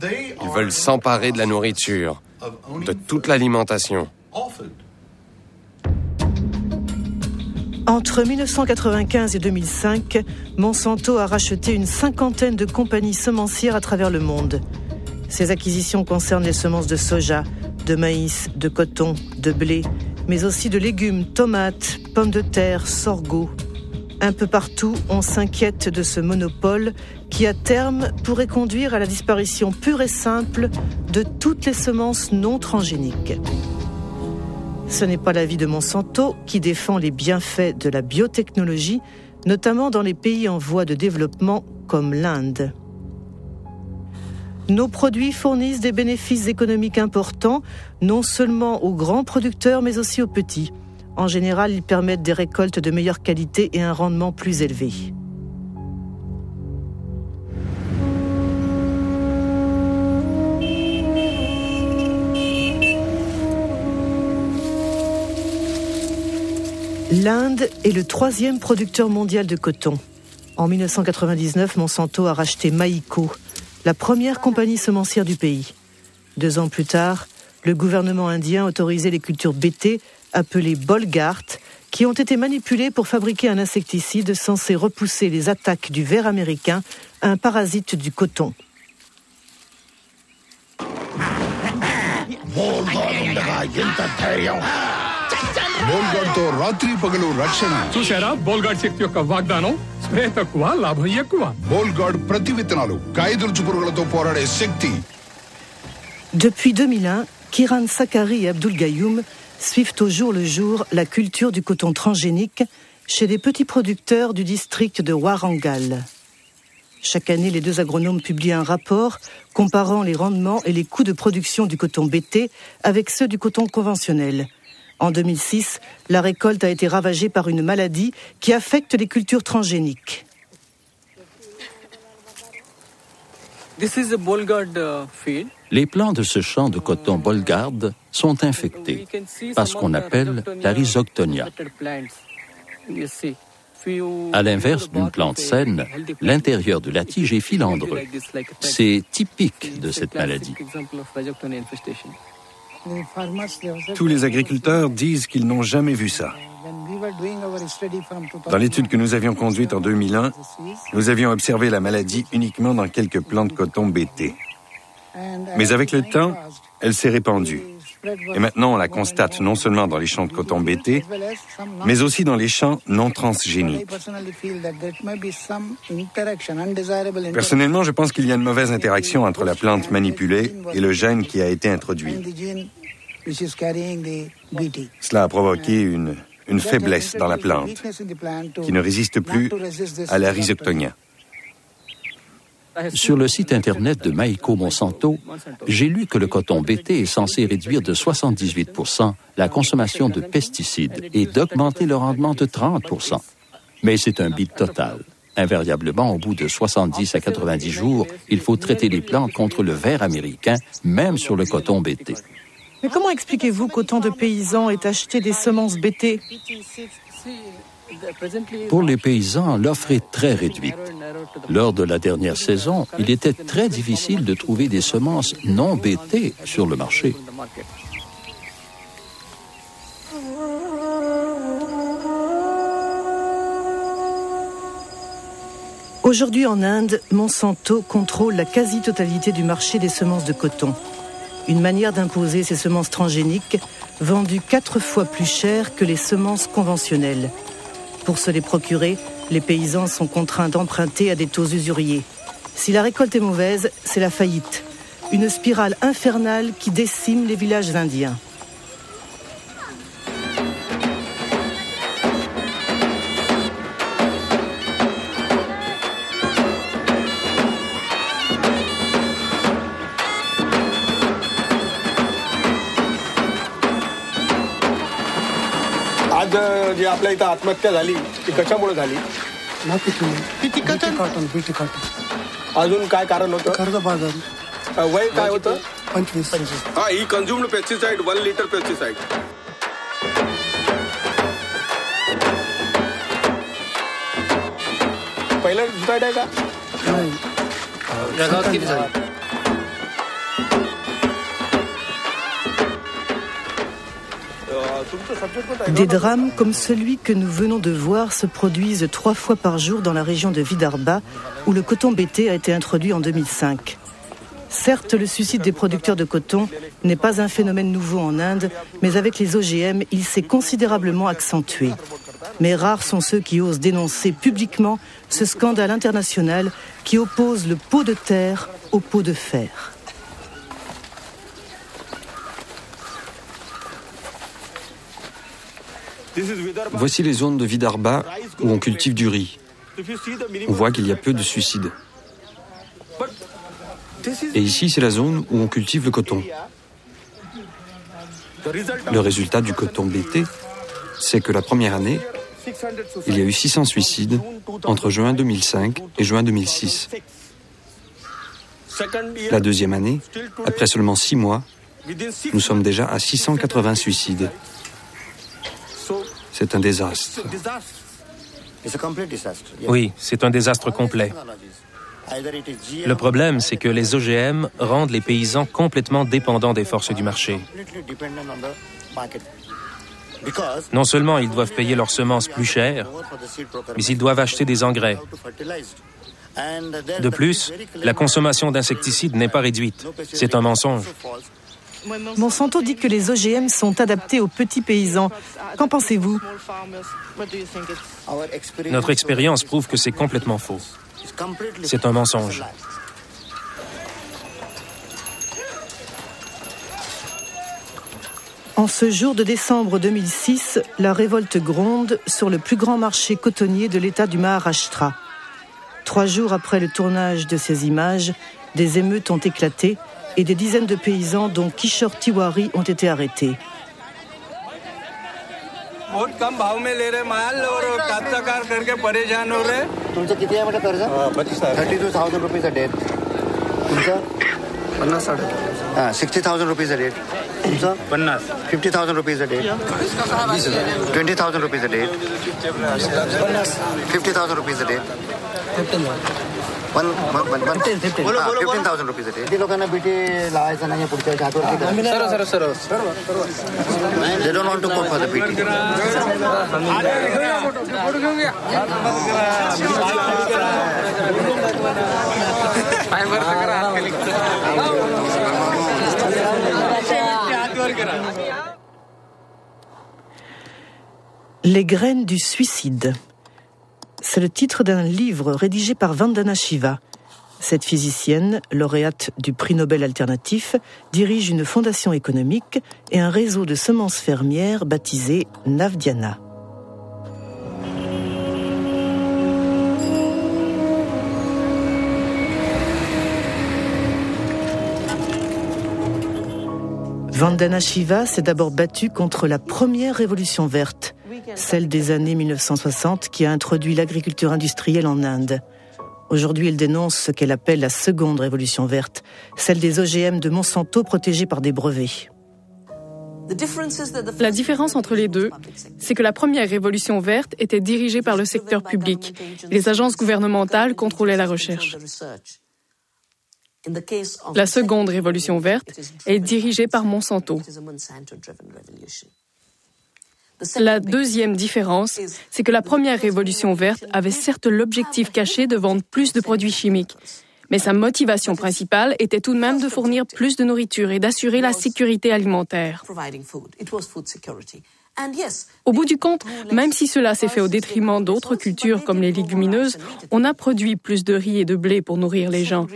Ils veulent s'emparer de la nourriture, de toute l'alimentation. Entre 1995 et 2005, Monsanto a racheté une cinquantaine de compagnies semencières à travers le monde. Ces acquisitions concernent les semences de soja, de maïs, de coton, de blé, mais aussi de légumes, tomates, pommes de terre, sorgho. Un peu partout, on s'inquiète de ce monopole qui, à terme, pourrait conduire à la disparition pure et simple de toutes les semences non transgéniques. Ce n'est pas l'avis de Monsanto qui défend les bienfaits de la biotechnologie, notamment dans les pays en voie de développement comme l'Inde. Nos produits fournissent des bénéfices économiques importants, non seulement aux grands producteurs, mais aussi aux petits. En général, ils permettent des récoltes de meilleure qualité et un rendement plus élevé. L'Inde est le troisième producteur mondial de coton. En 1999, Monsanto a racheté Maïko, la première compagnie semencière du pays. Deux ans plus tard, le gouvernement indien autorisait les cultures BT, appelées Bolgart, qui ont été manipulées pour fabriquer un insecticide censé repousser les attaques du ver américain, un parasite du coton. Depuis 2001, Kiran Sakari et Abdul Gayoum suivent au jour le jour la culture du coton transgénique chez les petits producteurs du district de Warangal. Chaque année, les deux agronomes publient un rapport comparant les rendements et les coûts de production du coton BT avec ceux du coton conventionnel. En 2006, la récolte a été ravagée par une maladie qui affecte les cultures transgéniques. Uh, les plants de ce champ de coton bolgarde sont infectés par ce qu'on appelle la rhizoctonia. À l'inverse d'une plante saine, l'intérieur de la tige est filandreux. C'est typique de cette maladie. Tous les agriculteurs disent qu'ils n'ont jamais vu ça. Dans l'étude que nous avions conduite en 2001, nous avions observé la maladie uniquement dans quelques plants de coton BT. Mais avec le temps, elle s'est répandue. Et maintenant, on la constate non seulement dans les champs de coton BT, mais aussi dans les champs non transgéniques. Personnellement, je pense qu'il y a une mauvaise interaction entre la plante manipulée et le gène qui a été introduit. Cela a provoqué une, une faiblesse dans la plante qui ne résiste plus à la rhizoctonia. Sur le site Internet de Maïko Monsanto, j'ai lu que le coton BT est censé réduire de 78% la consommation de pesticides et d'augmenter le rendement de 30% Mais c'est un bid total. Invariablement, au bout de 70 à 90 jours, il faut traiter les plantes contre le ver américain, même sur le coton BT. Mais comment expliquez-vous qu'autant de paysans aient acheté des semences BT Pour les paysans, l'offre est très réduite. Lors de la dernière saison, il était très difficile de trouver des semences non BT sur le marché. Aujourd'hui en Inde, Monsanto contrôle la quasi-totalité du marché des semences de coton une manière d'imposer ces semences transgéniques vendues quatre fois plus cher que les semences conventionnelles. Pour se les procurer, les paysans sont contraints d'emprunter à des taux usuriers. Si la récolte est mauvaise, c'est la faillite. Une spirale infernale qui décime les villages indiens. आपल्या इथं आत्महत्या झाली ती कशामुळे झाली? किती cotton BT cotton अजून काय कारण होतं? कर्ज बाजार. वय काय होतं? पंचवीस. हा ही consumed pesticide one litre pesticide पहिला दुसरा आहे का नाही. किती झाली? Des drames comme celui que nous venons de voir se produisent trois fois par jour dans la région de Vidarbha, où le coton BT a été introduit en 2005. Certes, le suicide des producteurs de coton n'est pas un phénomène nouveau en Inde, mais avec les OGM, il s'est considérablement accentué. Mais rares sont ceux qui osent dénoncer publiquement ce scandale international qui oppose le pot de terre au pot de fer. Voici les zones de Vidarbha où on cultive du riz. On voit qu'il y a peu de suicides. Et ici, c'est la zone où on cultive le coton. Le résultat du coton BT, c'est que la première année, il y a eu 600 suicides entre juin 2005 et juin 2006. La deuxième année, après seulement six mois, nous sommes déjà à 680 suicides. C'est un désastre. Oui, c'est un désastre complet. Le problème, c'est que les OGM rendent les paysans complètement dépendants des forces du marché. Non seulement ils doivent payer leurs semences plus chères, mais ils doivent acheter des engrais. De plus, la consommation d'insecticides n'est pas réduite. C'est un mensonge. Monsanto dit que les OGM sont adaptés aux petits paysans. Qu'en pensez-vous Notre expérience prouve que c'est complètement faux. C'est un mensonge. En ce jour de décembre 2006, la révolte gronde sur le plus grand marché cotonnier de l'État du Maharashtra. Trois jours après le tournage de ces images, des émeutes ont éclaté et des dizaines de paysans, dont Kishore Tiwari, ont été arrêtés. Sixty thousand rupees a debt तुमचं पन्नास। Fifty thousand rupees a debt twenty thousand rupees a debt fifty thousand rupees a debt fifteen thousand rupees debt लोकांना BT लावायचं नाही पुढच्या they don't want to quote for the BT Les graines du suicide. C'est le titre d'un livre rédigé par Vandana Shiva. Cette physicienne, lauréate du prix Nobel alternatif, dirige une fondation économique et un réseau de semences fermières baptisé Navdiana. Vandana Shiva s'est d'abord battue contre la première révolution verte, celle des années 1960 qui a introduit l'agriculture industrielle en Inde. Aujourd'hui, elle dénonce ce qu'elle appelle la seconde révolution verte, celle des OGM de Monsanto protégés par des brevets. La différence entre les deux, c'est que la première révolution verte était dirigée par le secteur public. Les agences gouvernementales contrôlaient la recherche. La seconde révolution verte est dirigée par Monsanto. La deuxième différence, c'est que la première révolution verte avait certes l'objectif caché de vendre plus de produits chimiques, mais sa motivation principale était tout de même de fournir plus de nourriture et d'assurer la sécurité alimentaire. Au bout du compte, même si cela s'est fait au détriment d'autres cultures comme les légumineuses, on a produit plus de riz et de blé pour nourrir les gens.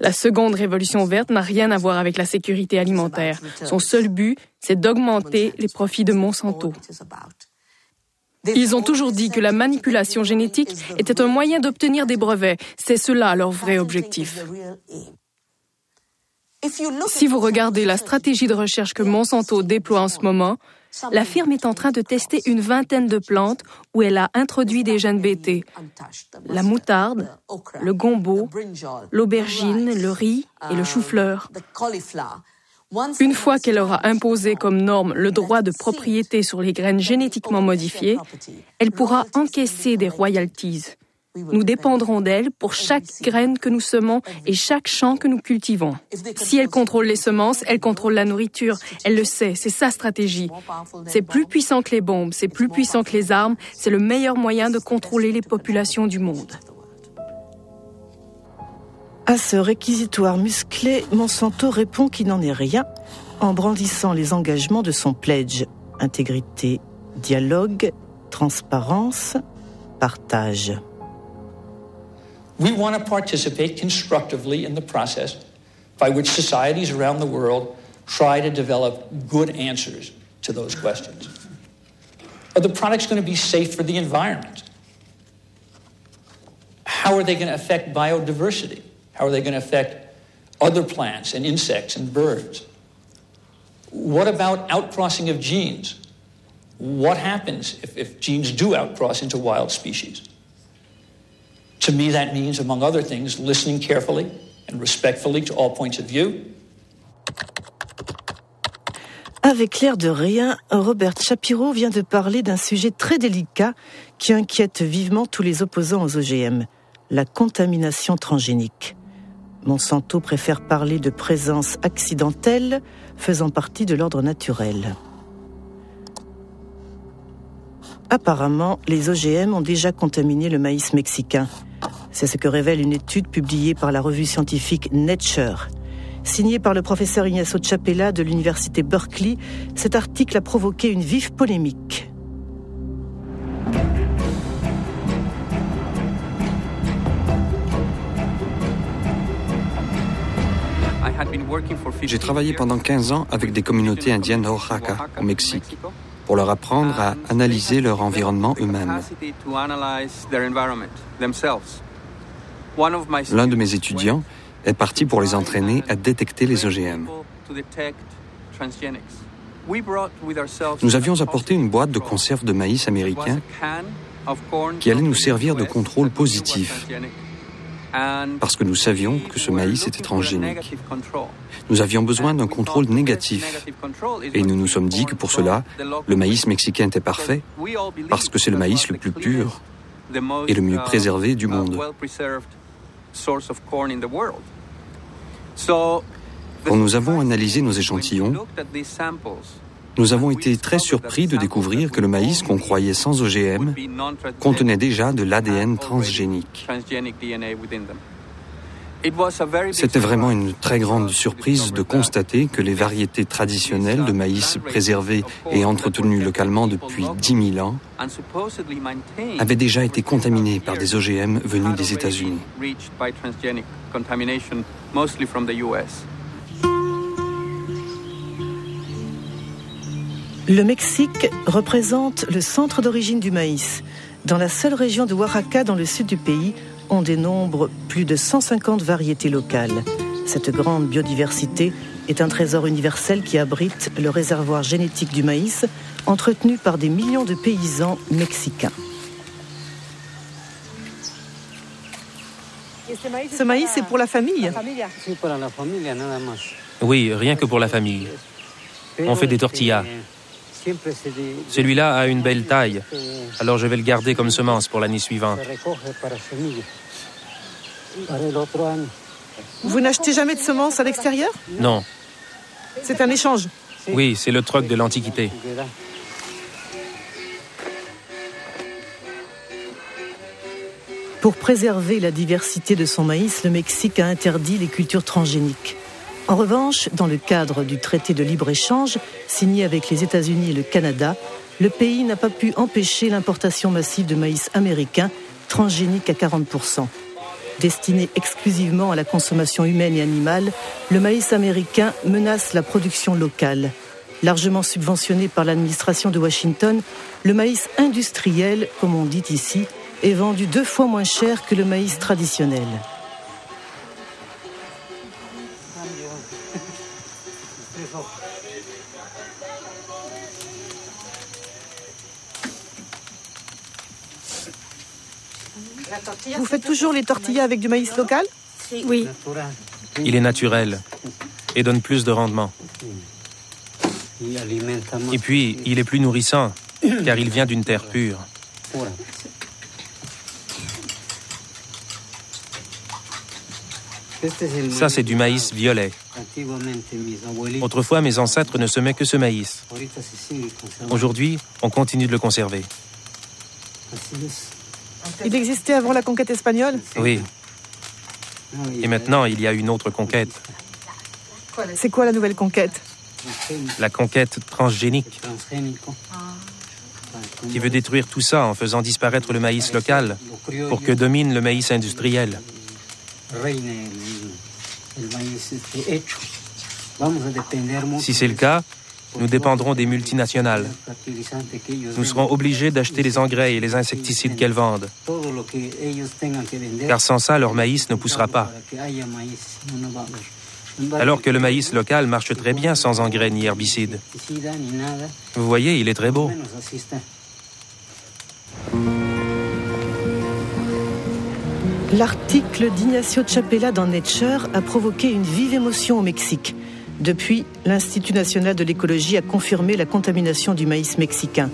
La seconde révolution verte n'a rien à voir avec la sécurité alimentaire. Son seul but, c'est d'augmenter les profits de Monsanto. Ils ont toujours dit que la manipulation génétique était un moyen d'obtenir des brevets. C'est cela leur vrai objectif. Si vous regardez la stratégie de recherche que Monsanto déploie en ce moment, la firme est en train de tester une vingtaine de plantes où elle a introduit des gènes BT. La moutarde, le gombo, l'aubergine, le riz et le chou-fleur. Une fois qu'elle aura imposé comme norme le droit de propriété sur les graines génétiquement modifiées, elle pourra encaisser des royalties. Nous dépendrons d'elle pour chaque graine que nous semons et chaque champ que nous cultivons. Si elle contrôle les semences, elle contrôle la nourriture. Elle le sait, c'est sa stratégie. C'est plus puissant que les bombes, c'est plus puissant que les armes, c'est le meilleur moyen de contrôler les populations du monde. À ce réquisitoire musclé, Monsanto répond qu'il n'en est rien en brandissant les engagements de son pledge intégrité, dialogue, transparence, partage. We want to participate constructively in the process by which societies around the world try to develop good answers to those questions. Are the products going to be safe for the environment? How are they going to affect biodiversity? How are they going to affect other plants and insects and birds? What about outcrossing of genes? What happens if, if genes do outcross into wild species? To me, that means, among other things, listening carefully and respectfully to all points of view. Avec l'air de rien, Robert Shapiro vient de parler d'un sujet très délicat qui inquiète vivement tous les opposants aux OGM, la contamination transgénique. Monsanto préfère parler de présence accidentelle faisant partie de l'ordre naturel. Apparemment, les OGM ont déjà contaminé le maïs mexicain. C'est ce que révèle une étude publiée par la revue scientifique Nature. Signée par le professeur Ignacio Chapela de l'université Berkeley, cet article a provoqué une vive polémique. J'ai travaillé pendant 15 ans avec des communautés indiennes d'Oaxaca, au Mexique, pour leur apprendre à analyser leur environnement eux-mêmes. L'un de mes étudiants est parti pour les entraîner à détecter les OGM. Nous avions apporté une boîte de conserve de maïs américain qui allait nous servir de contrôle positif parce que nous savions que ce maïs était transgénique. Nous avions besoin d'un contrôle négatif et nous nous sommes dit que pour cela, le maïs mexicain était parfait parce que c'est le maïs le plus pur et le mieux préservé du monde. Quand nous avons analysé nos échantillons, nous avons été très surpris de découvrir que le maïs qu'on croyait sans OGM contenait déjà de l'ADN transgénique. C'était vraiment une très grande surprise de constater que les variétés traditionnelles de maïs préservées et entretenues localement depuis 10 000 ans avaient déjà été contaminées par des OGM venus des États-Unis. Le Mexique représente le centre d'origine du maïs. Dans la seule région de Oaxaca, dans le sud du pays, on dénombre plus de 150 variétés locales. Cette grande biodiversité est un trésor universel qui abrite le réservoir génétique du maïs, entretenu par des millions de paysans mexicains. Ce maïs, c'est pour la famille Oui, rien que pour la famille. On fait des tortillas. Celui-là a une belle taille, alors je vais le garder comme semence pour l'année suivante. Vous n'achetez jamais de semences à l'extérieur? Non. C'est un échange Oui, c'est le troc de l'Antiquité. Pour préserver la diversité de son maïs, le Mexique a interdit les cultures transgéniques. En revanche, dans le cadre du traité de libre-échange signé avec les États-Unis et le Canada, le pays n'a pas pu empêcher l'importation massive de maïs américain transgénique à 40%. Destiné exclusivement à la consommation humaine et animale, le maïs américain menace la production locale. Largement subventionné par l'administration de Washington, le maïs industriel, comme on dit ici, est vendu deux fois moins cher que le maïs traditionnel. Vous faites toujours les tortillas avec du maïs local Oui. Il est naturel et donne plus de rendement. Et puis, il est plus nourrissant, car il vient d'une terre pure. Ça, c'est du maïs violet. Autrefois, mes ancêtres ne semaient que ce maïs. Aujourd'hui, on continue de le conserver. Il existait avant la conquête espagnole? Oui. Et maintenant, il y a une autre conquête. C'est quoi la nouvelle conquête? La conquête transgénique. Qui veut détruire tout ça en faisant disparaître le maïs local pour que domine le maïs industriel. Si c'est le cas, nous dépendrons des multinationales. Nous serons obligés d'acheter les engrais et les insecticides qu'elles vendent. Car sans ça, leur maïs ne poussera pas. Alors que le maïs local marche très bien sans engrais ni herbicides. Vous voyez, il est très beau. L'article d'Ignacio Chapela dans Nature a provoqué une vive émotion au Mexique. Depuis, l'Institut national de l'écologie a confirmé la contamination du maïs mexicain.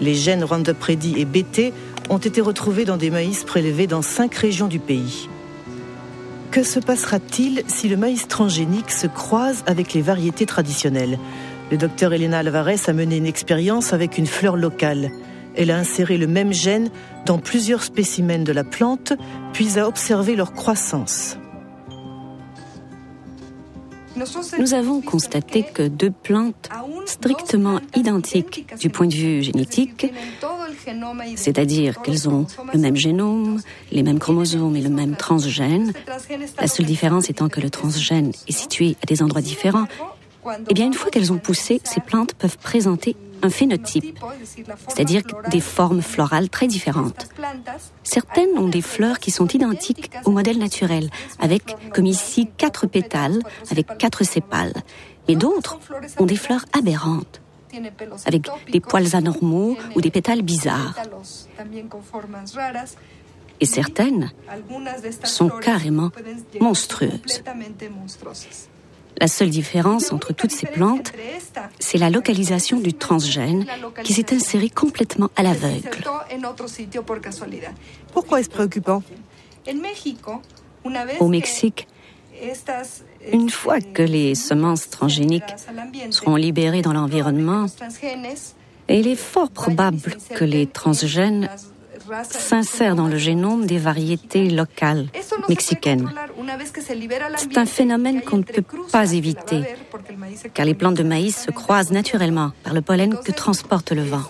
Les gènes Roundup Ready et BT ont été retrouvés dans des maïs prélevés dans cinq régions du pays. Que se passera-t-il si le maïs transgénique se croise avec les variétés traditionnelles? Le docteur Elena Alvarez a mené une expérience avec une fleur locale. Elle a inséré le même gène dans plusieurs spécimens de la plante, puis a observé leur croissance. Nous avons constaté que deux plantes strictement identiques du point de vue génétique, c'est-à-dire qu'elles ont le même génome, les mêmes chromosomes et le même transgène, la seule différence étant que le transgène est situé à des endroits différents, eh bien, une fois qu'elles ont poussé, ces plantes peuvent présenter un phénotype, c'est-à-dire des formes florales très différentes. Certaines ont des fleurs qui sont identiques au modèle naturel, avec, comme ici, quatre pétales, avec quatre sépales. Mais d'autres ont des fleurs aberrantes, avec des poils anormaux ou des pétales bizarres. Et certaines sont carrément monstrueuses. La seule différence entre toutes ces plantes, c'est la localisation du transgène qui s'est inséré complètement à l'aveugle. Pourquoi est-ce préoccupant? Au Mexique, une fois que les semences transgéniques seront libérées dans l'environnement, il est fort probable que les transgènes s'insèrent dans le génome des variétés locales mexicaines. C'est un phénomène qu'on ne peut pas éviter, car les plantes de maïs se croisent naturellement par le pollen que transporte le vent.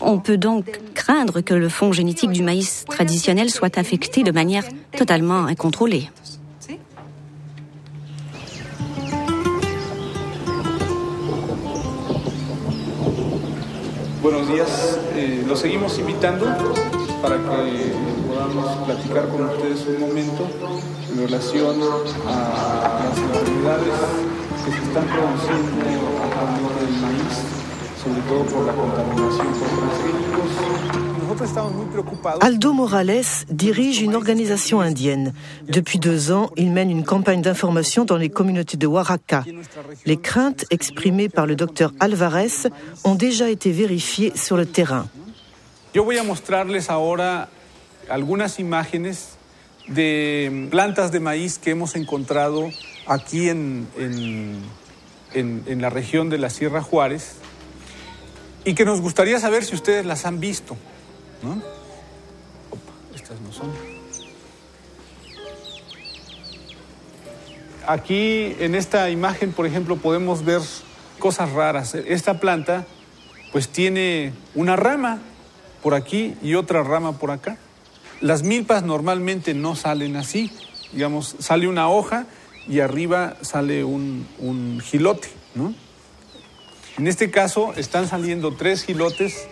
On peut donc craindre que le fond génétique du maïs traditionnel soit affecté de manière totalement incontrôlée. Buenos días, eh, los seguimos invitando para que podamos platicar con ustedes un momento en relación a las enfermedades que se están produciendo alrededor del maíz, sobre todo por la contaminación por transgénicos. Aldo Morales dirige une organisation indienne. Depuis deux ans, il mène une campagne d'information dans les communautés de Oaxaca. Les craintes exprimées par le docteur Alvarez ont déjà été vérifiées sur le terrain. Yo voy a mostrarles ahora algunas imágenes de plantas de maíz que hemos encontrado aquí en, en, en, en la región de la Sierra Juárez y que nos gustaría saber si ustedes las han visto. ¿No? Opa, estas no son. Aquí en esta imagen, por ejemplo, podemos ver cosas raras. Esta planta pues tiene una rama por aquí y otra rama por acá. Las milpas normalmente no salen así. Digamos, sale una hoja y arriba sale un, un gilote, ¿no? En este caso están saliendo tres gilotes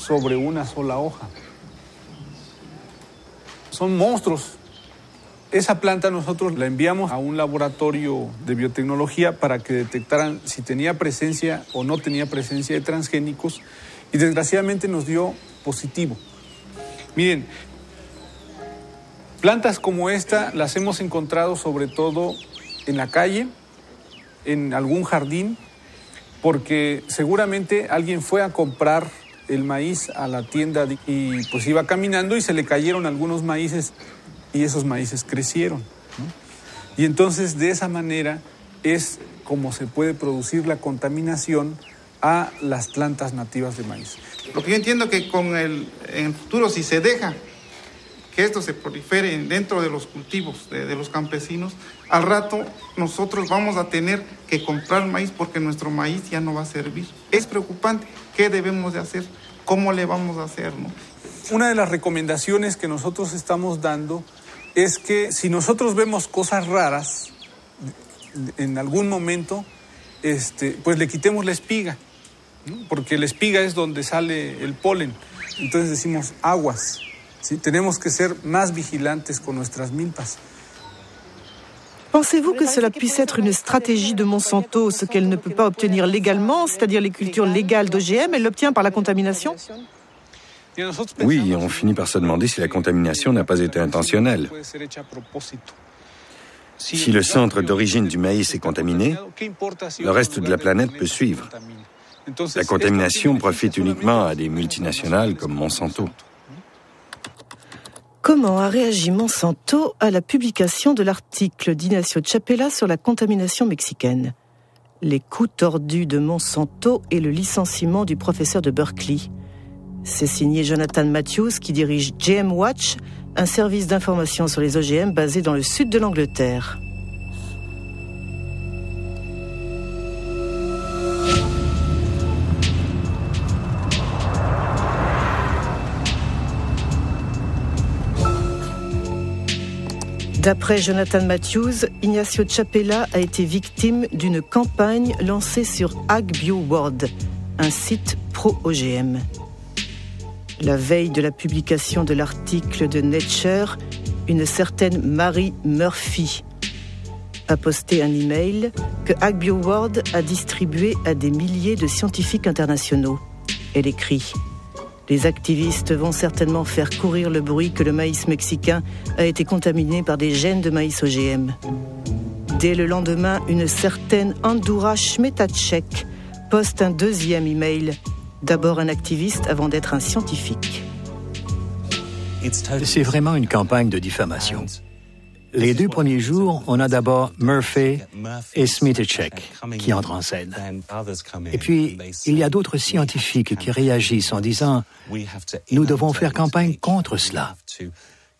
sobre una sola hoja. Son monstruos. Esa planta nosotros la enviamos a un laboratorio de biotecnología para que detectaran si tenía presencia o no tenía presencia de transgénicos y desgraciadamente nos dio positivo. Miren, plantas como esta las hemos encontrado sobre todo en la calle, en algún jardín, porque seguramente alguien fue a comprar el maíz a la tienda y pues iba caminando y se le cayeron algunos maíces y esos maíces crecieron. Y entonces de esa manera es como se puede producir la contaminación a las plantas nativas de maíz. Lo que yo entiendo que con el, en el futuro, si se deja que esto se prolifere dentro de los cultivos de, de, los campesinos, al rato nosotros vamos a tener que comprar maíz porque nuestro maíz ya no va a servir. Es preocupante. ¿Qué debemos de hacer? ¿Cómo le vamos a hacer? ¿no? Una de las recomendaciones que nosotros estamos dando es que si nosotros vemos cosas raras en algún momento, este, pues le quitemos la espiga, porque la espiga es donde sale el polen. Entonces decimos aguas. ¿sí? Tenemos que ser más vigilantes con nuestras milpas. Pensez-vous que cela puisse être une stratégie de Monsanto, ce qu'elle ne peut pas obtenir légalement, c'est-à-dire les cultures légales d'OGM, elle l'obtient par la contamination Oui, on finit par se demander si la contamination n'a pas été intentionnelle. Si le centre d'origine du maïs est contaminé, le reste de la planète peut suivre. La contamination profite uniquement à des multinationales comme Monsanto. Comment a réagi Monsanto à la publication de l'article d'Ignacio Chapela sur la contamination mexicaine? Les coups tordus de Monsanto et le licenciement du professeur de Berkeley. C'est signé Jonathan Matthews qui dirige GM Watch, un service d'information sur les OGM basé dans le sud de l'Angleterre. D'après Jonathan Matthews, Ignacio Chapela a été victime d'une campagne lancée sur AgBioWorld, un site pro-OGM. La veille de la publication de l'article de Nature, une certaine Mary Murphy a posté un email que AgBioWorld a distribué à des milliers de scientifiques internationaux. Elle écrit les activistes vont certainement faire courir le bruit que le maïs mexicain a été contaminé par des gènes de maïs OGM. Dès le lendemain, une certaine Andura Schmetacek poste un deuxième email. D'abord un activiste avant d'être un scientifique. C'est vraiment une campagne de diffamation. Les deux premiers jours, on a d'abord Murphy et Smitechek qui entrent en scène. Et puis, il y a d'autres scientifiques qui réagissent en disant Nous devons faire campagne contre cela.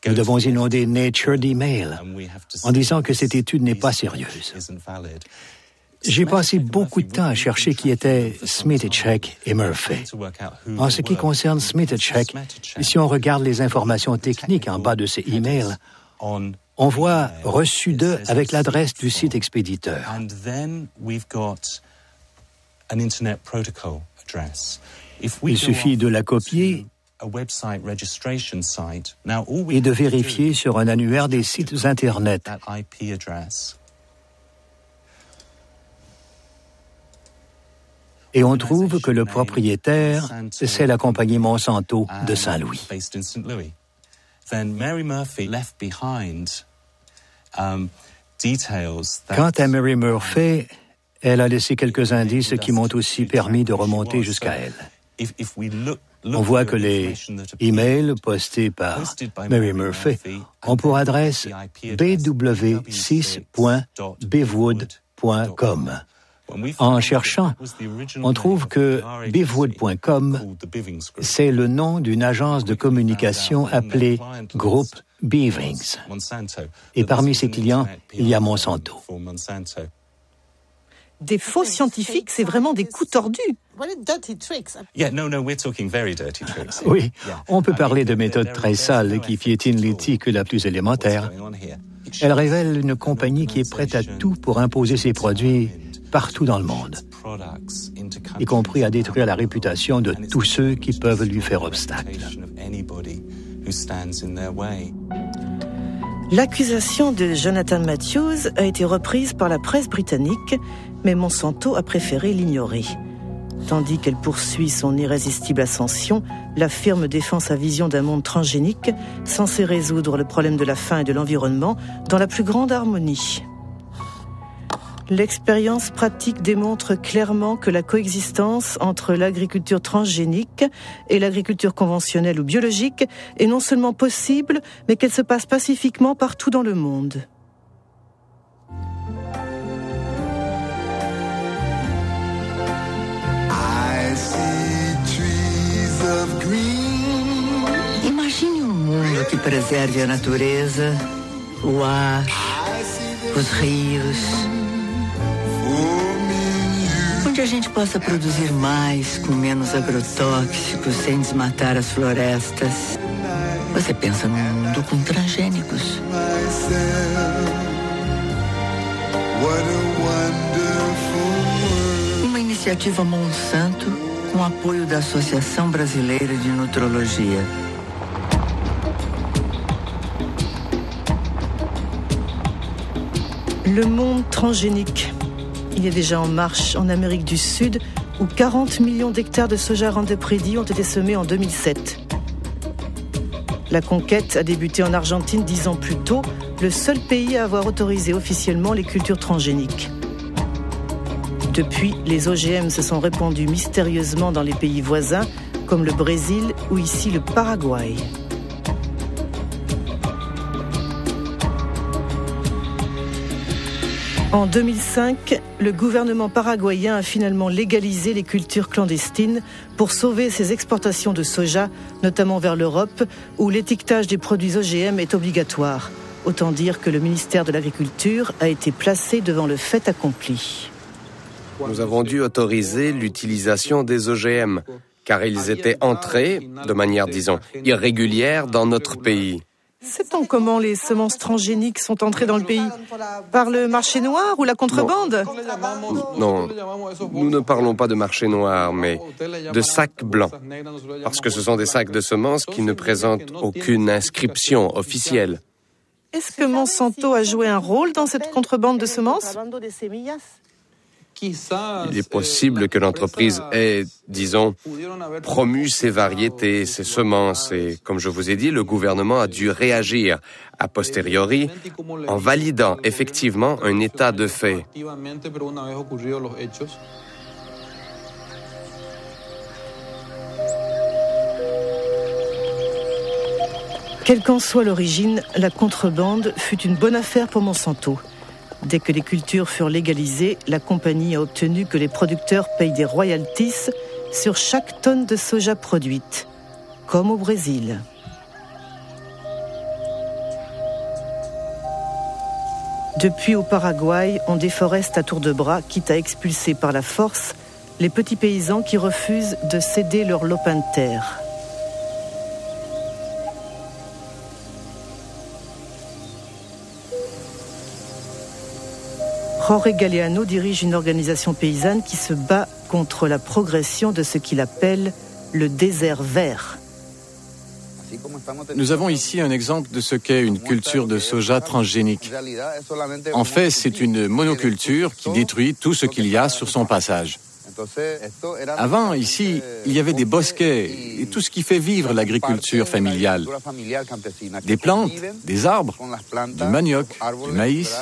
Nous devons inonder Nature d'emails en disant que cette étude n'est pas sérieuse. J'ai passé beaucoup de temps à chercher qui étaient Smitechek et Murphy. En ce qui concerne Smitechek, si on regarde les informations techniques en bas de ces emails, on voit reçu de avec l'adresse du site expéditeur. Il suffit de la copier et de vérifier sur un annuaire des sites Internet. Et on trouve que le propriétaire, c'est la compagnie Monsanto de Saint-Louis. Quant à Mary Murphy, elle a laissé quelques indices qui m'ont aussi permis de remonter jusqu'à elle. On voit que les emails postés par Mary Murphy ont pour adresse bw6.bivwood.com. En cherchant, on trouve que bivwood.com, c'est le nom d'une agence de communication appelée Groupe Beavings. Et parmi ses clients, il y a Monsanto. Des faux scientifiques, c'est vraiment des coups tordus. Oui, on peut parler de méthodes très sales qui piétinent l'éthique la plus élémentaire. Elle révèle une compagnie qui est prête à tout pour imposer ses produits partout dans le monde, y compris à détruire la réputation de tous ceux qui peuvent lui faire obstacle. L'accusation de Jonathan Matthews a été reprise par la presse britannique, mais Monsanto a préféré l'ignorer. Tandis qu'elle poursuit son irrésistible ascension, la firme défend sa vision d'un monde transgénique censé résoudre le problème de la faim et de l'environnement dans la plus grande harmonie. L'expérience pratique démontre clairement que la coexistence entre l'agriculture transgénique et l'agriculture conventionnelle ou biologique est non seulement possible, mais qu'elle se passe pacifiquement partout dans le monde. Imagine um mundo que preserve a natureza, o ar, os rios. Onde a gente possa produzir mais com menos agrotóxicos, sem desmatar as florestas. Você pensa num mundo com transgênicos. Uma iniciativa Monsanto com apoio da Associação Brasileira de Nutrologia. Le monde transgénique. Il est déjà en marche en Amérique du Sud, où 40 millions d'hectares de soja Roundup ont été semés en 2007. La conquête a débuté en Argentine dix ans plus tôt, le seul pays à avoir autorisé officiellement les cultures transgéniques. Depuis, les OGM se sont répandus mystérieusement dans les pays voisins, comme le Brésil ou ici le Paraguay. En 2005, le gouvernement paraguayen a finalement légalisé les cultures clandestines pour sauver ses exportations de soja, notamment vers l'Europe, où l'étiquetage des produits OGM est obligatoire. Autant dire que le ministère de l'Agriculture a été placé devant le fait accompli. Nous avons dû autoriser l'utilisation des OGM, car ils étaient entrés, de manière, disons, irrégulière dans notre pays. Sait-on comment les semences transgéniques sont entrées dans le pays Par le marché noir ou la contrebande non. nous ne parlons pas de marché noir, mais de sacs blancs, parce que ce sont des sacs de semences qui ne présentent aucune inscription officielle. Est-ce que Monsanto a joué un rôle dans cette contrebande de semences? Il est possible que l'entreprise ait, disons, promu ces variétés, ces semences, et comme je vous ai dit, le gouvernement a dû réagir a posteriori en validant effectivement un état de fait. Quelle qu'en soit l'origine, la contrebande fut une bonne affaire pour Monsanto. Dès que les cultures furent légalisées, la compagnie a obtenu que les producteurs payent des royalties sur chaque tonne de soja produite, comme au Brésil. Depuis au Paraguay, on déforeste à tour de bras, quitte à expulser par la force les petits paysans qui refusent de céder leur lopin de terre. Jorge Galeano dirige une organisation paysanne qui se bat contre la progression de ce qu'il appelle le désert vert. Nous avons ici un exemple de ce qu'est une culture de soja transgénique. En fait, c'est une monoculture qui détruit tout ce qu'il y a sur son passage. Avant, ici, il y avait des bosquets et tout ce qui fait vivre l'agriculture familiale. Des plantes, des arbres, du manioc, du maïs.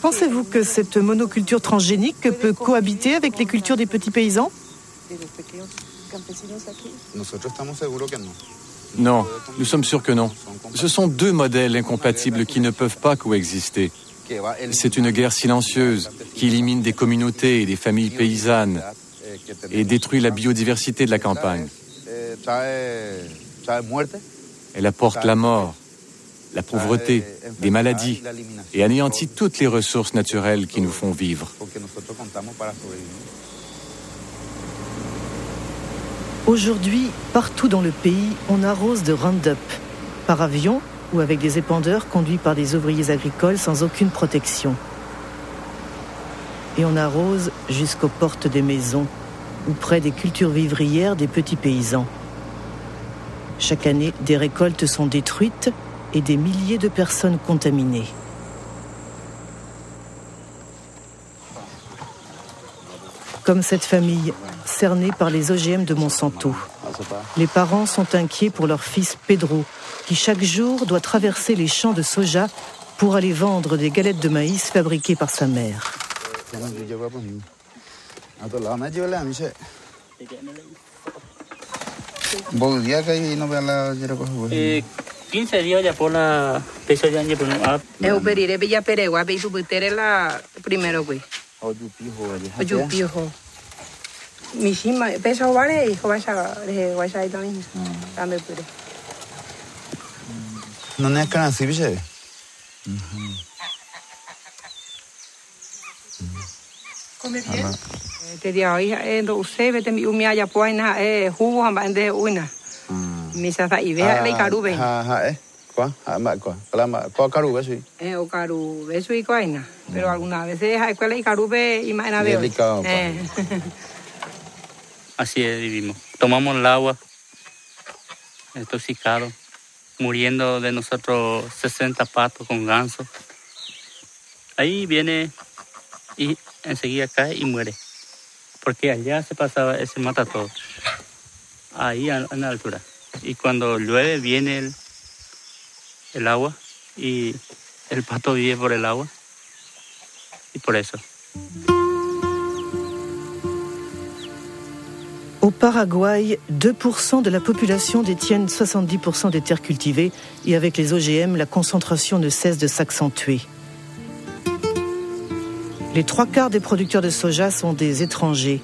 Pensez-vous que cette monoculture transgénique peut cohabiter avec les cultures des petits paysans? Non, nous sommes sûrs que non. Ce sont deux modèles incompatibles qui ne peuvent pas coexister. C'est une guerre silencieuse qui élimine des communautés et des familles paysannes et détruit la biodiversité de la campagne. Elle apporte la mort, la pauvreté, des maladies et anéantit toutes les ressources naturelles qui nous font vivre. Aujourd'hui, partout dans le pays, on arrose de Roundup, par avion ou avec des épandeurs conduits par des ouvriers agricoles sans aucune protection. Et on arrose jusqu'aux portes des maisons ou près des cultures vivrières des petits paysans. Chaque année, des récoltes sont détruites et des milliers de personnes contaminées. Comme cette famille, cernée par les OGM de Monsanto. Les parents sont inquiets pour leur fils Pedro, qui chaque jour doit traverser les champs de soja pour aller vendre des galettes de maïs fabriquées par sa mère. Eh, 15 días ya por la peso ya ni por ah. Eu perire bella peregua be tu butere la primero güey. Oyu pijo ya. Oyu pijo. Mishima peso vale hijo vaya de vaya también. Dame pure. No ne kana si bise. Come bien. Te dia hoy eh do usted vete mi umia ya poina eh jugo hamba ende uina. Misa sa ibe le karube. Ha ha eh. Qua, ha ma qua. Kala ma qua karube sí. Eh o karube eso y coina. Pero alguna veces hay escuela y karube y más veo. Delicado. Eh. Así es, vivimos. Tomamos el agua, intoxicado, muriendo de nosotros 60 patos con ganso. Ahí viene y enseguida cae y muere. Porque allá se pasaba, se mata Ahí en la altura. Y cuando llueve pato. Au Paraguay, 2% de la population détiennent 70% des terres cultivées et avec les OGM, la concentration ne cesse de s'accentuer. Les trois quarts des producteurs de soja sont des étrangers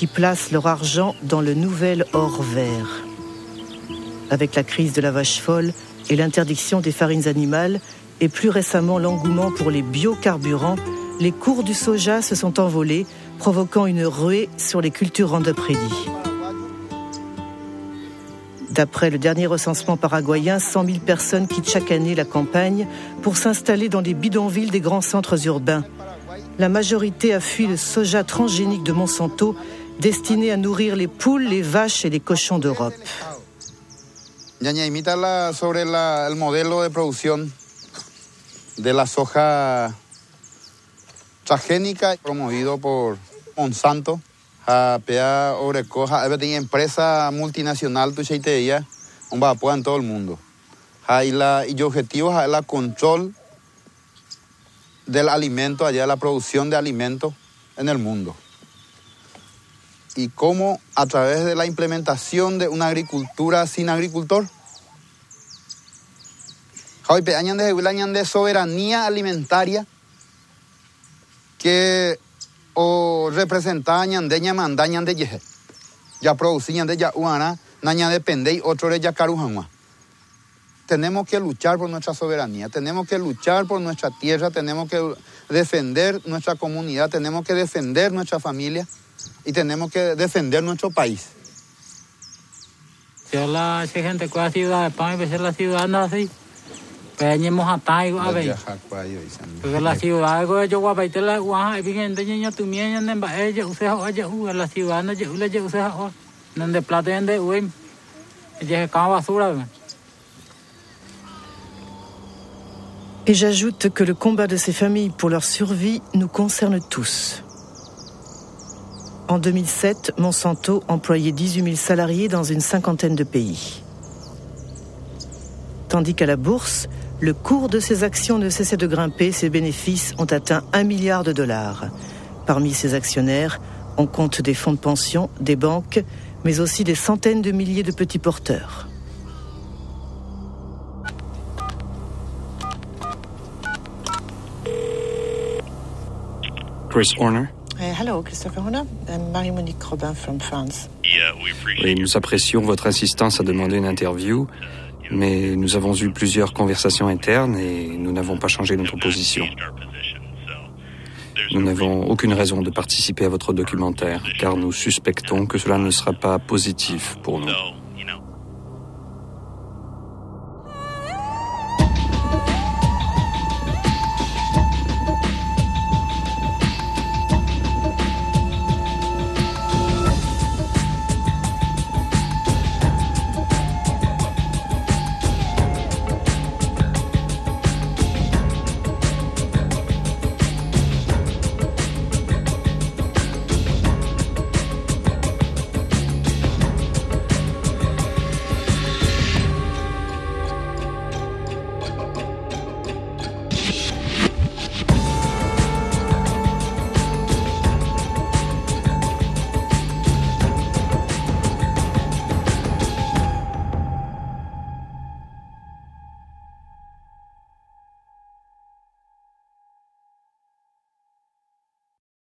qui placent leur argent dans le nouvel or vert. Avec la crise de la vache folle et l'interdiction des farines animales et plus récemment l'engouement pour les biocarburants, les cours du soja se sont envolés, provoquant une ruée sur les cultures Roundup Ready. D'après le dernier recensement paraguayen, 100 000 personnes quittent chaque année la campagne pour s'installer dans les bidonvilles des grands centres urbains. La majorité a fui le soja transgénique de Monsanto, destiné à nourrir les poules, les vaches et les cochons d'Europe. Ñaña, imita la, sobre la, el modelo de producción de la soja transgénica promovido por Monsanto. A pea orecoja, tem empresa multinacional tu cheiteía, un vapor en todo el mundo. Y, la, y el objetivo es el control del alimento, allá la producción de alimentos en el mundo. Y cómo a través de la implementación de una agricultura sin agricultor, hoy de soberanía alimentaria que o representar ñandeña manda ñande yeje. Ya producir ñande ya uana, naña depende y otro de ya carujanwa. Tenemos que luchar por nuestra soberanía, tenemos que luchar por nuestra tierra, tenemos que defender nuestra comunidad, tenemos que defender nuestra familia y tenemos que defender nuestro país. Si la gente la ciudad, para mí la ciudad no? Así. Peñemos a tai a ver. Porque la ciudad go yo gua baite la gua y bien de niño tu mien en ba ella use ha ella u la ciudad no yo la yo use ha donde plata en de uy. Ella es basura. Et j'ajoute que le combat de ces familles pour leur survie nous concerne tous. En 2007, Monsanto employait 18 000 salariés dans une cinquantaine de pays. Tandis qu'à la bourse, le cours de ces actions ne cessait de grimper, ses bénéfices ont atteint un milliard de dollars. Parmi ces actionnaires, on compte des fonds de pension, des banques, mais aussi des centaines de milliers de petits porteurs. Chris Horner. Uh, hello, Christopher Horner. I'm Marie-Monique Robin from France. Oui, nous apprécions votre insistance à demander une interview, mais nous avons eu plusieurs conversations internes et nous n'avons pas changé notre position. Nous n'avons aucune raison de participer à votre documentaire, car nous suspectons que cela ne sera pas positif pour nous.